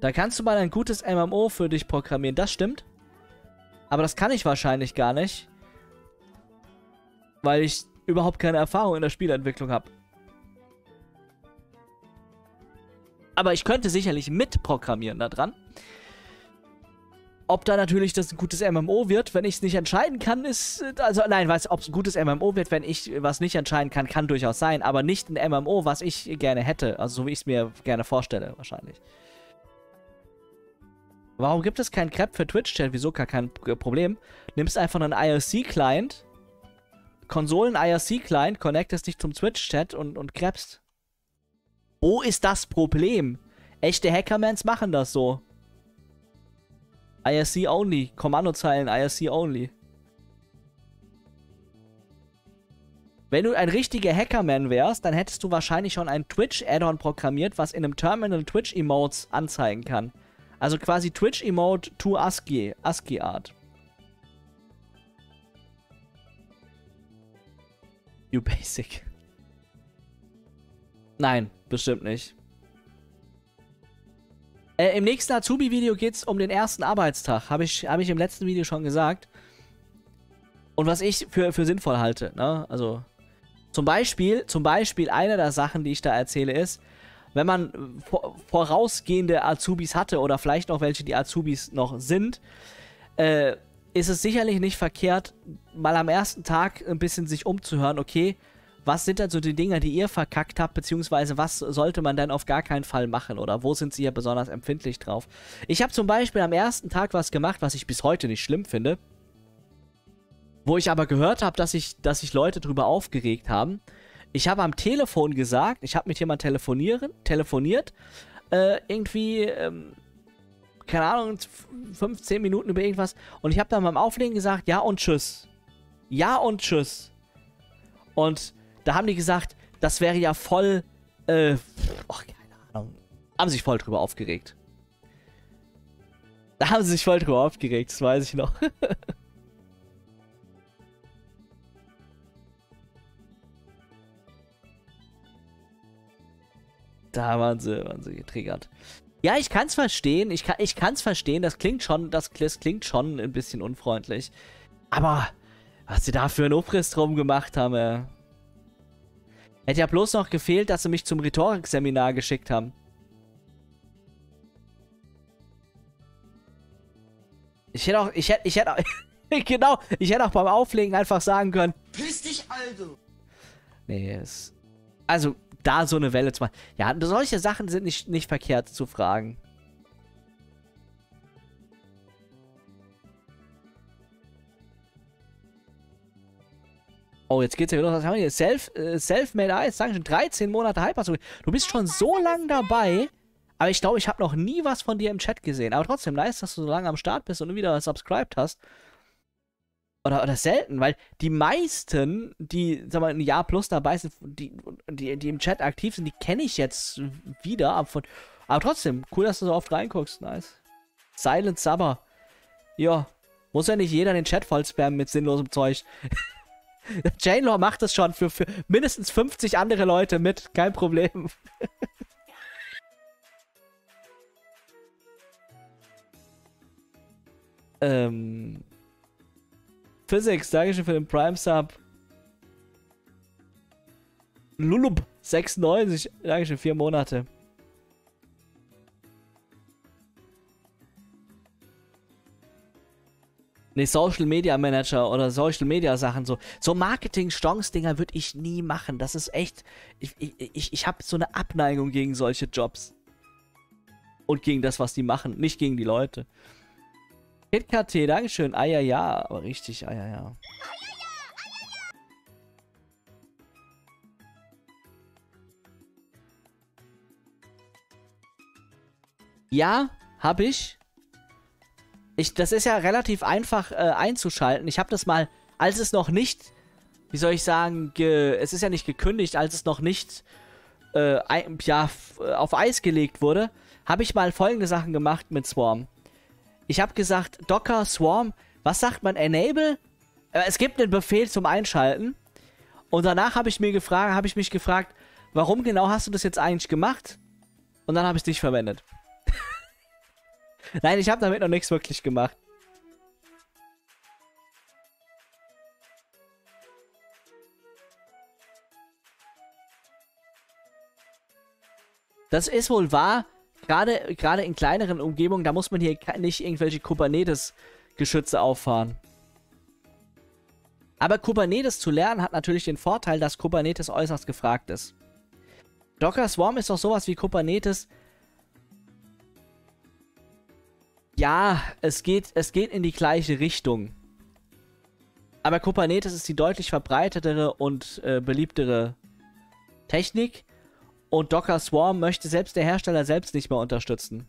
Da kannst du mal ein gutes MMO für dich programmieren, das stimmt. Aber das kann ich wahrscheinlich gar nicht. Weil ich überhaupt keine Erfahrung in der Spielentwicklung habe. Aber ich könnte sicherlich mitprogrammieren da dran. Ob da natürlich das ein gutes MMO wird, wenn ich es nicht entscheiden kann, ist. Also, nein, ob es ein gutes MMO wird, wenn ich was nicht entscheiden kann, kann durchaus sein. Aber nicht ein MMO, was ich gerne hätte. Also, so wie ich es mir gerne vorstelle, wahrscheinlich. Warum gibt es keinen Crap für Twitch-Chat? Wieso gar kein Problem? Nimmst einfach einen IRC-Client, Konsolen-IRC-Client, connectest dich zum Twitch-Chat und, und crapst. Wo ist das Problem? Echte Hackermans machen das so. IRC only. Kommandozeilen IRC only. Wenn du ein richtiger Hackerman wärst, dann hättest du wahrscheinlich schon ein Twitch-Add-on programmiert, was in einem Terminal Twitch-Emotes anzeigen kann. Also quasi Twitch-Emote to ASCII, ASCII-Art. You basic. Nein, bestimmt nicht. Äh, Im nächsten Azubi-Video geht es um den ersten Arbeitstag. Habe ich, hab ich im letzten Video schon gesagt. Und was ich für, für sinnvoll halte. Ne? Also zum Beispiel, zum Beispiel, eine der Sachen, die ich da erzähle, ist, wenn man vorausgehende Azubis hatte oder vielleicht auch welche, die Azubis noch sind, äh, ist es sicherlich nicht verkehrt, mal am ersten Tag ein bisschen sich umzuhören, okay, was sind denn so die Dinge, die ihr verkackt habt, beziehungsweise was sollte man denn auf gar keinen Fall machen oder wo sind sie ja besonders empfindlich drauf? Ich habe zum Beispiel am ersten Tag was gemacht, was ich bis heute nicht schlimm finde, wo ich aber gehört habe, dass sich dass ich Leute drüber aufgeregt haben. Ich habe am Telefon gesagt, ich habe mit jemandem telefonieren, telefoniert, äh, irgendwie, ähm, keine Ahnung, 15 Minuten über irgendwas. Und ich habe dann beim Auflegen gesagt, ja und tschüss. Ja und tschüss. Und da haben die gesagt, das wäre ja voll, äh, oh, keine Ahnung. Haben sich voll drüber aufgeregt. Da haben sie sich voll drüber aufgeregt, das weiß ich noch. *laughs* Da waren sie, waren sie getriggert. Ja, ich kann's verstehen. Ich kann, ich kann's verstehen. Das klingt schon, das, das klingt schon ein bisschen unfreundlich. Aber was sie da für einen Aufriss drum gemacht haben, äh. Hätte ja bloß noch gefehlt, dass sie mich zum Rhetorikseminar geschickt haben. Ich hätte auch, ich hätte, ich hätte auch, *laughs* genau, ich hätte auch beim Auflegen einfach sagen können. Piss dich, Aldo! Nee, es, also, da so eine Welle zu machen. Ja, solche Sachen sind nicht, nicht verkehrt zu fragen. Oh, jetzt geht's ja wieder los. Was haben wir hier? Self, äh, Self-Made Eyes, sagen schon 13 Monate Hyperspace. Du bist schon so lang dabei. Aber ich glaube, ich habe noch nie was von dir im Chat gesehen. Aber trotzdem nice, dass du so lange am Start bist und wieder subscribed hast. Oder, oder selten, weil die meisten, die, sag mal, ein Jahr plus dabei sind, die, die, die im Chat aktiv sind, die kenne ich jetzt wieder. Aber, von, aber trotzdem, cool, dass du so oft reinguckst. Nice. Silent Sabber. Ja, muss ja nicht jeder den Chat voll spammen mit sinnlosem Zeug. *laughs* *laughs* Janelaw macht das schon für, für mindestens 50 andere Leute mit. Kein Problem. *laughs* ähm. Physics, Dankeschön für den Prime Sub. Lulub, 96, Dankeschön, vier Monate. Nee, Social Media Manager oder Social Media Sachen so. So Marketing-Stonks-Dinger würde ich nie machen. Das ist echt. Ich, ich, ich, ich habe so eine Abneigung gegen solche Jobs. Und gegen das, was die machen. Nicht gegen die Leute. KitKT, Dankeschön. Ah ja, ja, aber richtig, ah ja, ja. Ja, hab ich. Ich. Das ist ja relativ einfach äh, einzuschalten. Ich habe das mal, als es noch nicht, wie soll ich sagen, es ist ja nicht gekündigt, als es noch nicht äh, ja, auf Eis gelegt wurde, habe ich mal folgende Sachen gemacht mit Swarm. Ich habe gesagt, Docker, Swarm, was sagt man, Enable? Äh, es gibt einen Befehl zum Einschalten. Und danach habe ich mir ich mich gefragt, warum genau hast du das jetzt eigentlich gemacht? Und dann habe ich dich verwendet. *laughs* Nein, ich habe damit noch nichts wirklich gemacht. Das ist wohl wahr, Gerade, in kleineren Umgebungen, da muss man hier nicht irgendwelche Kubernetes-Geschütze auffahren. Aber Kubernetes zu lernen hat natürlich den Vorteil, dass Kubernetes äußerst gefragt ist. Docker Swarm ist doch sowas wie Kubernetes. ja, es geht, es geht in die gleiche Richtung. Aber Kubernetes ist die deutlich verbreitetere und äh, beliebtere Technik. Und Docker Swarm möchte selbst der Hersteller selbst nicht mehr unterstützen.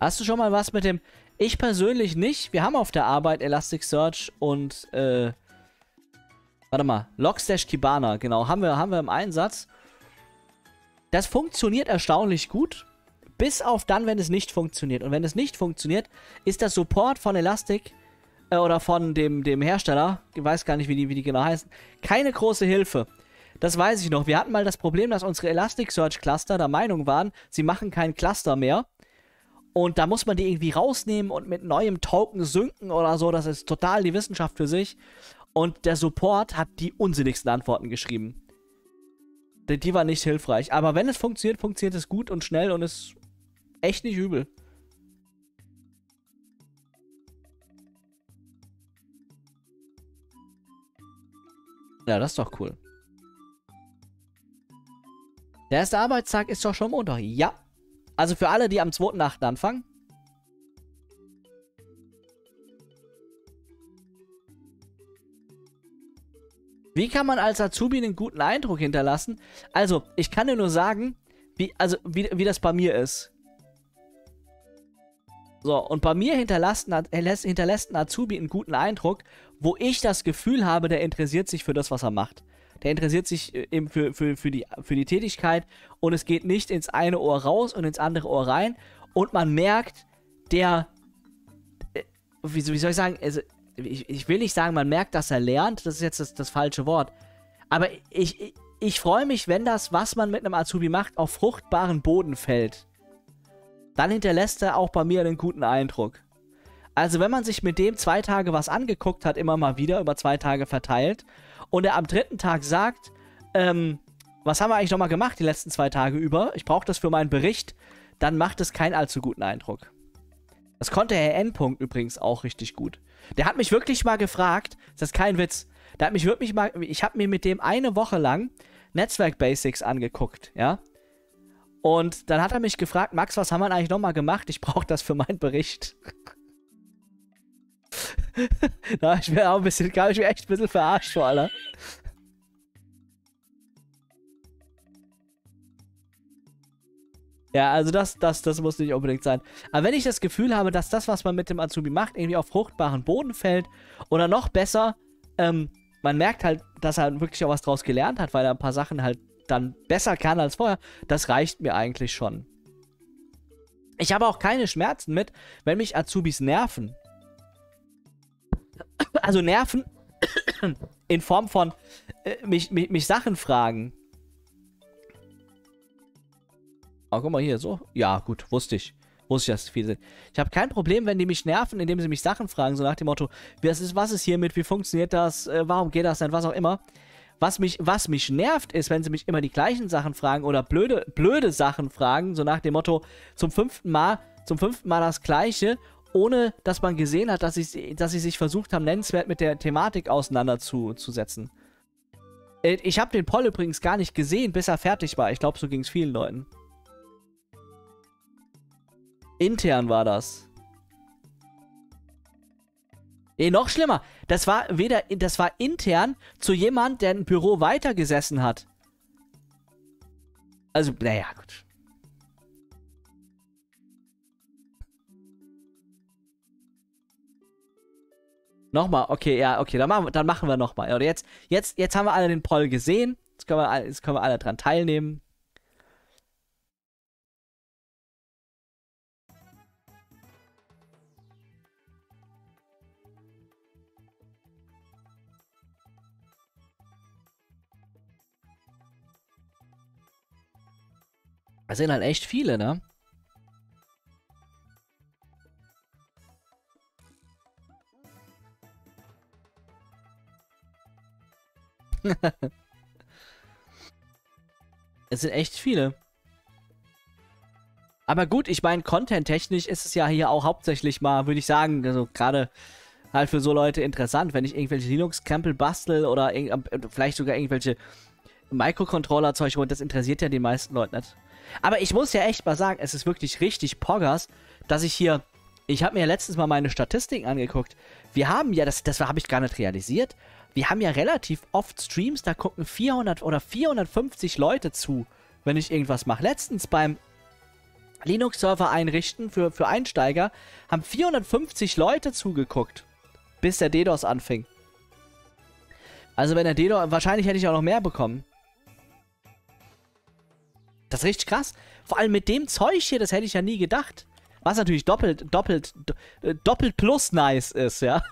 Hast du schon mal was mit dem ich persönlich nicht. Wir haben auf der Arbeit Elasticsearch und, äh... Warte mal. Logstash Kibana, genau. Haben wir, haben wir im Einsatz. Das funktioniert erstaunlich gut. Bis auf dann, wenn es nicht funktioniert. Und wenn es nicht funktioniert, ist der Support von Elastic äh, oder von dem, dem Hersteller, ich weiß gar nicht, wie die, wie die genau heißen, keine große Hilfe. Das weiß ich noch. Wir hatten mal das Problem, dass unsere Elasticsearch Cluster der Meinung waren, sie machen kein Cluster mehr. Und da muss man die irgendwie rausnehmen und mit neuem Token synken oder so. Das ist total die Wissenschaft für sich. Und der Support hat die unsinnigsten Antworten geschrieben. Die, die war nicht hilfreich. Aber wenn es funktioniert, funktioniert es gut und schnell und ist echt nicht übel. Ja, das ist doch cool. Der erste Arbeitstag ist doch schon Montag. Ja. Also für alle, die am 2.8. anfangen. Wie kann man als Azubi einen guten Eindruck hinterlassen? Also, ich kann dir nur sagen, wie, also, wie, wie das bei mir ist. So, und bei mir hinterlässt, hinterlässt ein Azubi einen guten Eindruck, wo ich das Gefühl habe, der interessiert sich für das, was er macht. Der interessiert sich äh, eben für, für, für, die, für die Tätigkeit und es geht nicht ins eine Ohr raus und ins andere Ohr rein. Und man merkt, der. Äh, wie, wie soll ich sagen? Also, ich, ich, will nicht sagen, man merkt, dass er lernt. Das ist jetzt das, das falsche Wort. Aber ich, ich, ich freue mich, wenn das, was man mit einem Azubi macht, auf fruchtbaren Boden fällt. Dann hinterlässt er auch bei mir einen guten Eindruck. Also wenn man sich mit dem zwei Tage was angeguckt hat, immer mal wieder, über zwei Tage verteilt, und er am dritten Tag sagt, ähm, was haben wir eigentlich nochmal gemacht die letzten zwei Tage über? Ich brauche das für meinen Bericht, dann macht es keinen allzu guten Eindruck. Das konnte Herr N. übrigens auch richtig gut. Der hat mich wirklich mal gefragt, das ist kein Witz, der hat mich wirklich mal, ich habe mir mit dem eine Woche lang Netzwerk Basics angeguckt, ja. Und dann hat er mich gefragt, Max, was haben wir eigentlich nochmal gemacht? Ich brauche das für meinen Bericht. *laughs* *laughs* da ich mir auch ein bisschen, kam ich mir echt ein bisschen verarscht vor, Alter. Ja, also das, das, das muss nicht unbedingt sein. Aber wenn ich das Gefühl habe, dass das, was man mit dem Azubi macht, irgendwie auf fruchtbaren Boden fällt oder noch besser, ähm, man merkt halt, dass er wirklich auch was draus gelernt hat, weil er ein paar Sachen halt dann besser kann als vorher, das reicht mir eigentlich schon. Ich habe auch keine Schmerzen mit, wenn mich Azubis nerven. Also nerven in Form von äh, mich, mich, mich Sachen fragen. Oh, guck mal hier, so. Ja, gut, wusste ich. Wusste ich, dass viele sind. Ich habe kein Problem, wenn die mich nerven, indem sie mich Sachen fragen, so nach dem Motto, was ist, was ist hiermit, wie funktioniert das, äh, warum geht das denn, was auch immer. Was mich, was mich nervt, ist, wenn sie mich immer die gleichen Sachen fragen oder blöde, blöde Sachen fragen, so nach dem Motto, zum fünften Mal, zum fünften Mal das Gleiche ohne dass man gesehen hat, dass sie, dass sie sich versucht haben, nennenswert mit der Thematik auseinanderzusetzen. Äh, ich habe den Poll übrigens gar nicht gesehen, bis er fertig war. Ich glaube, so ging es vielen Leuten. Intern war das. Nee, noch schlimmer. Das war weder, das war intern zu jemand, der im Büro weitergesessen hat. Also, naja, gut. Nochmal, okay, ja, okay, dann machen, dann machen wir nochmal. Oder jetzt, jetzt, jetzt haben wir alle den Poll gesehen. Jetzt können wir, jetzt können wir alle dran teilnehmen. Das sind halt echt viele, ne? *laughs* es sind echt viele. Aber gut, ich meine, content-technisch ist es ja hier auch hauptsächlich mal, würde ich sagen, also gerade halt für so Leute interessant, wenn ich irgendwelche Linux-Krempel bastel oder äh, vielleicht sogar irgendwelche Microcontroller-Zeug und das interessiert ja die meisten Leute nicht. Aber ich muss ja echt mal sagen, es ist wirklich richtig poggers, dass ich hier, ich habe mir ja letztens mal meine Statistiken angeguckt. Wir haben ja, das, das habe ich gar nicht realisiert, wir haben ja relativ oft Streams, da gucken 400 oder 450 Leute zu, wenn ich irgendwas mache. Letztens beim Linux-Server einrichten für, für Einsteiger, haben 450 Leute zugeguckt, bis der DDoS anfing. Also wenn der DDoS, wahrscheinlich hätte ich auch noch mehr bekommen. Das ist richtig krass. Vor allem mit dem Zeug hier, das hätte ich ja nie gedacht. Was natürlich doppelt, doppelt, äh, doppelt plus nice ist, ja.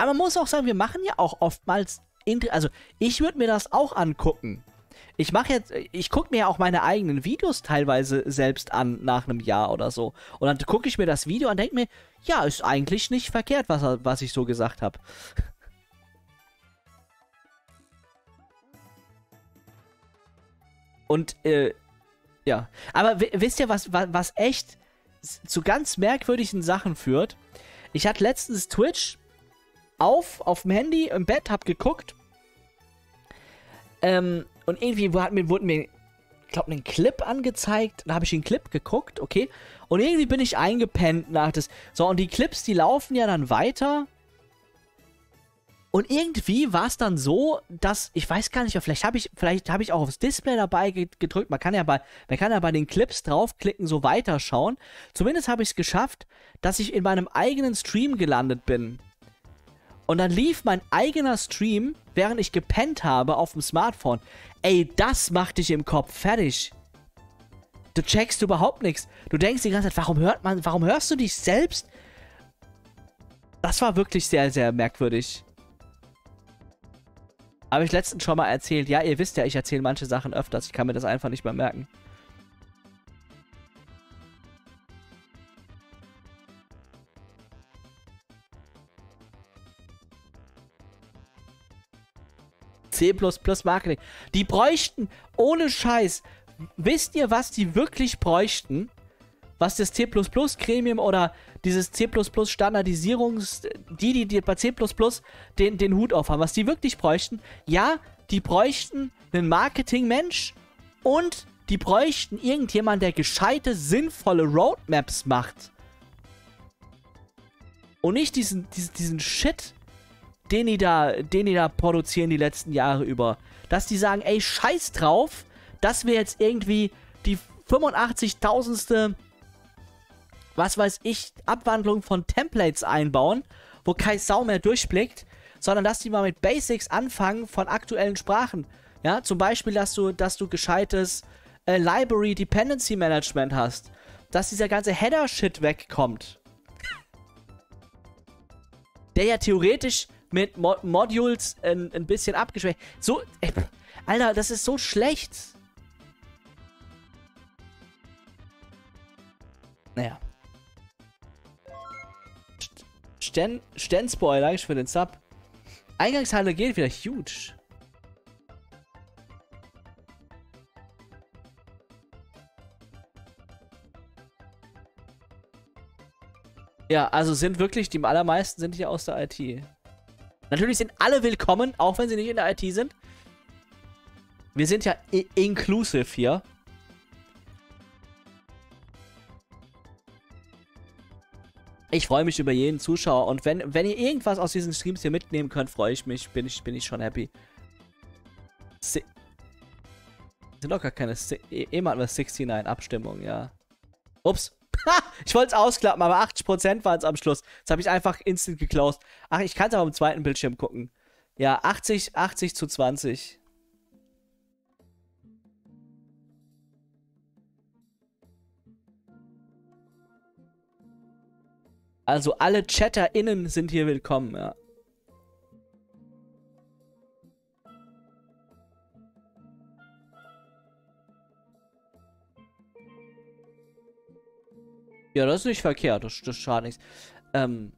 Aber man muss auch sagen, wir machen ja auch oftmals also ich würde mir das auch angucken. Ich mache jetzt, ich gucke mir ja auch meine eigenen Videos teilweise selbst an nach einem Jahr oder so. Und dann gucke ich mir das Video und denke mir, ja, ist eigentlich nicht verkehrt, was, was ich so gesagt habe. Und, äh, ja. Aber wisst ihr, was, was, was echt zu ganz merkwürdigen Sachen führt? Ich hatte letztens Twitch auf, auf dem Handy, im Bett, hab geguckt ähm, und irgendwie hat mir, wurde mir, ich glaube, ein Clip angezeigt. Da habe ich den Clip geguckt, okay. Und irgendwie bin ich eingepennt nach das. So, und die Clips, die laufen ja dann weiter. Und irgendwie war es dann so, dass, ich weiß gar nicht, vielleicht habe ich, vielleicht habe ich auch aufs Display dabei gedrückt. Man kann ja bei, man kann ja bei den Clips draufklicken, so weiterschauen. Zumindest habe ich es geschafft, dass ich in meinem eigenen Stream gelandet bin. Und dann lief mein eigener Stream, während ich gepennt habe auf dem Smartphone. Ey, das macht dich im Kopf fertig. Du checkst überhaupt nichts. Du denkst die ganze Zeit, warum hört man, warum hörst du dich selbst? Das war wirklich sehr, sehr merkwürdig. Habe ich letztens schon mal erzählt. Ja, ihr wisst ja, ich erzähle manche Sachen öfters. Ich kann mir das einfach nicht mehr merken. C++ Marketing. Die bräuchten, ohne Scheiß, wisst ihr, was die wirklich bräuchten? Was das C++ Gremium oder dieses C++ Standardisierungs, die, die, die bei C++ den, den Hut aufhaben, was die wirklich bräuchten? Ja, die bräuchten einen Marketingmensch und die bräuchten irgendjemand, der gescheite, sinnvolle Roadmaps macht. Und nicht diesen, diesen, diesen Shit, den die da, den die da produzieren die letzten Jahre über. Dass die sagen, ey, scheiß drauf, dass wir jetzt irgendwie die 85.000ste, was weiß ich, Abwandlung von Templates einbauen, wo kein Sau mehr durchblickt, sondern dass die mal mit Basics anfangen von aktuellen Sprachen. Ja, zum Beispiel, dass du, dass du gescheites äh, Library Dependency Management hast. Dass dieser ganze Header-Shit wegkommt. Der ja theoretisch mit Mo Modules ein, ein bisschen abgeschwächt. So, ey, Alter, das ist so schlecht. Naja. Sten, Stensboy, danke für den Sub. Eingangshalle geht wieder huge. Ja, also sind wirklich, die allermeisten sind hier aus der IT. Natürlich sind alle willkommen, auch wenn sie nicht in der IT sind. Wir sind ja inclusive hier. Ich freue mich über jeden Zuschauer und wenn, wenn ihr irgendwas aus diesen Streams hier mitnehmen könnt, freue ich mich, bin ich, bin ich schon happy. Si sind doch gar keine, immer hatten wir 69 Abstimmung, ja. Ups *laughs* ich wollte es ausklappen, aber 80% waren es am Schluss. Das habe ich einfach instant geklaust. Ach, ich kann es aber im zweiten Bildschirm gucken. Ja, 80, 80 zu 20. Also alle ChatterInnen sind hier willkommen, ja. Ja, das ist nicht verkehrt, das, das schadet nichts. Ähm,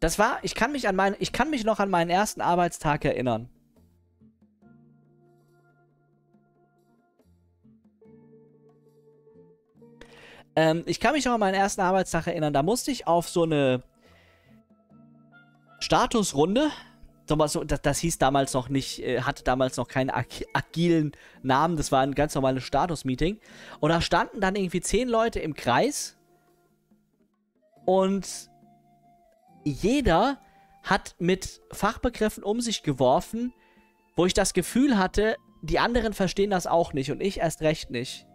das war, ich kann mich an meinen, ich kann mich noch an meinen ersten Arbeitstag erinnern. Ähm, ich kann mich noch an meinen ersten Arbeitstag erinnern. Da musste ich auf so eine Statusrunde. So, das, das hieß damals noch nicht, äh, hatte damals noch keinen ag agilen Namen. Das war ein ganz normales Status-Meeting. Und da standen dann irgendwie zehn Leute im Kreis und jeder hat mit Fachbegriffen um sich geworfen, wo ich das Gefühl hatte, die anderen verstehen das auch nicht und ich erst recht nicht.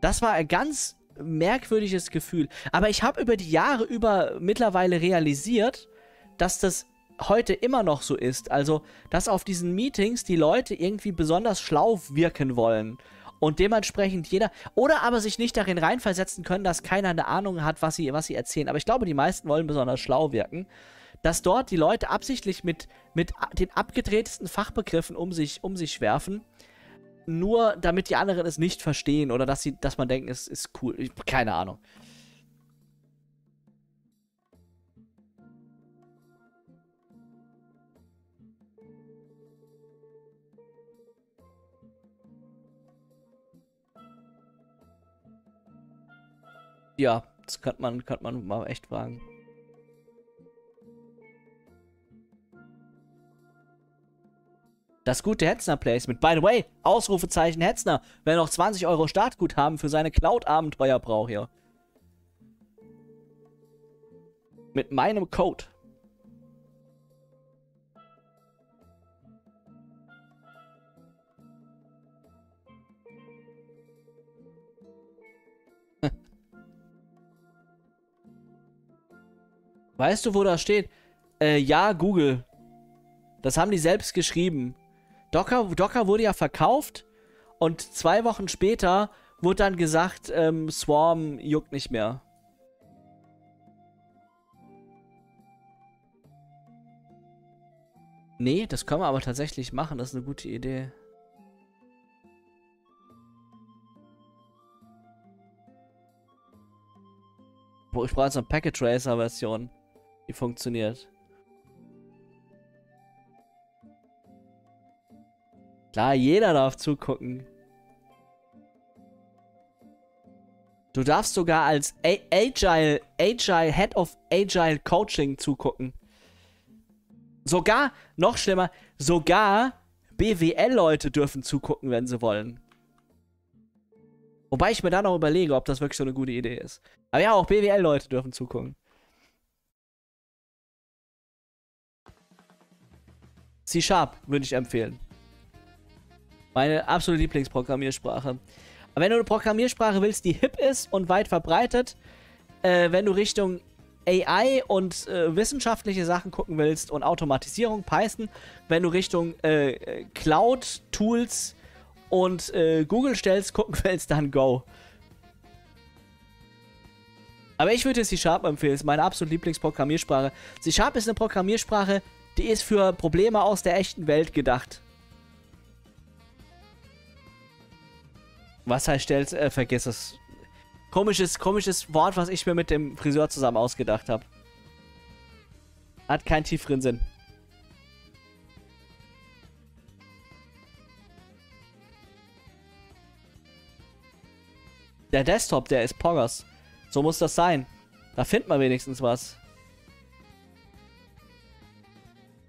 Das war ein ganz merkwürdiges Gefühl. Aber ich habe über die Jahre über mittlerweile realisiert, dass das heute immer noch so ist. Also, dass auf diesen Meetings die Leute irgendwie besonders schlau wirken wollen. Und dementsprechend jeder. Oder aber sich nicht darin reinversetzen können, dass keiner eine Ahnung hat, was sie, was sie erzählen. Aber ich glaube, die meisten wollen besonders schlau wirken. Dass dort die Leute absichtlich mit, mit den abgedrehtesten Fachbegriffen um sich, um sich werfen. Nur damit die anderen es nicht verstehen. Oder dass, sie, dass man denkt, es ist cool. Keine Ahnung. Ja, das könnte man, könnte man mal echt fragen. Das gute Hetzner-Placement. By the way, Ausrufezeichen Hetzner. Wer noch 20 Euro Startguthaben für seine Cloud-Abenteuer braucht hier. Mit meinem Code. Weißt du, wo das steht? Äh, ja, Google. Das haben die selbst geschrieben. Docker, Docker wurde ja verkauft und zwei Wochen später wurde dann gesagt, ähm, Swarm juckt nicht mehr. Nee, das können wir aber tatsächlich machen. Das ist eine gute Idee. Ich brauche jetzt eine Packet Tracer Version. Die funktioniert. Klar, jeder darf zugucken. Du darfst sogar als A Agile, Agile, Head of Agile Coaching zugucken. Sogar, noch schlimmer, sogar BWL-Leute dürfen zugucken, wenn sie wollen. Wobei ich mir da noch überlege, ob das wirklich so eine gute Idee ist. Aber ja, auch BWL-Leute dürfen zugucken. C-Sharp würde ich empfehlen. Meine absolute Lieblingsprogrammiersprache. Aber wenn du eine Programmiersprache willst, die hip ist und weit verbreitet, äh, wenn du Richtung AI und äh, wissenschaftliche Sachen gucken willst und Automatisierung, Python, wenn du Richtung äh, Cloud-Tools und äh, Google stellst, gucken *laughs* willst, dann Go. Aber ich würde C-Sharp empfehlen, ist meine absolute Lieblingsprogrammiersprache. C-Sharp ist eine Programmiersprache, die ist für Probleme aus der echten Welt gedacht. Was heißt stellt, äh, vergiss es. Komisches, komisches Wort, was ich mir mit dem Friseur zusammen ausgedacht habe. Hat keinen tieferen Sinn. Der Desktop, der ist Poggers. So muss das sein. Da findet man wenigstens was.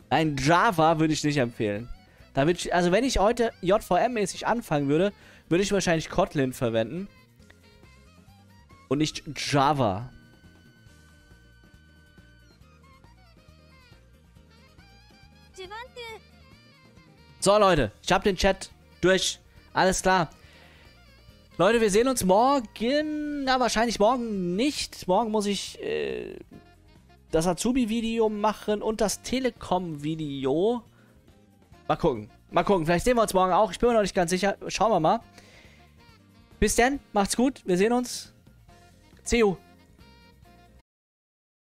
Ein Java würde ich nicht empfehlen. Da ich, also wenn ich heute JVM-mäßig anfangen würde, würde ich wahrscheinlich Kotlin verwenden. Und nicht Java. So, Leute, ich habe den Chat durch. Alles klar. Leute, wir sehen uns morgen. Na, wahrscheinlich morgen nicht. Morgen muss ich äh, das Azubi-Video machen und das Telekom-Video. Mal gucken. Mal gucken. Vielleicht sehen wir uns morgen auch. Ich bin mir noch nicht ganz sicher. Schauen wir mal. Bis dann. Macht's gut. Wir sehen uns. See you.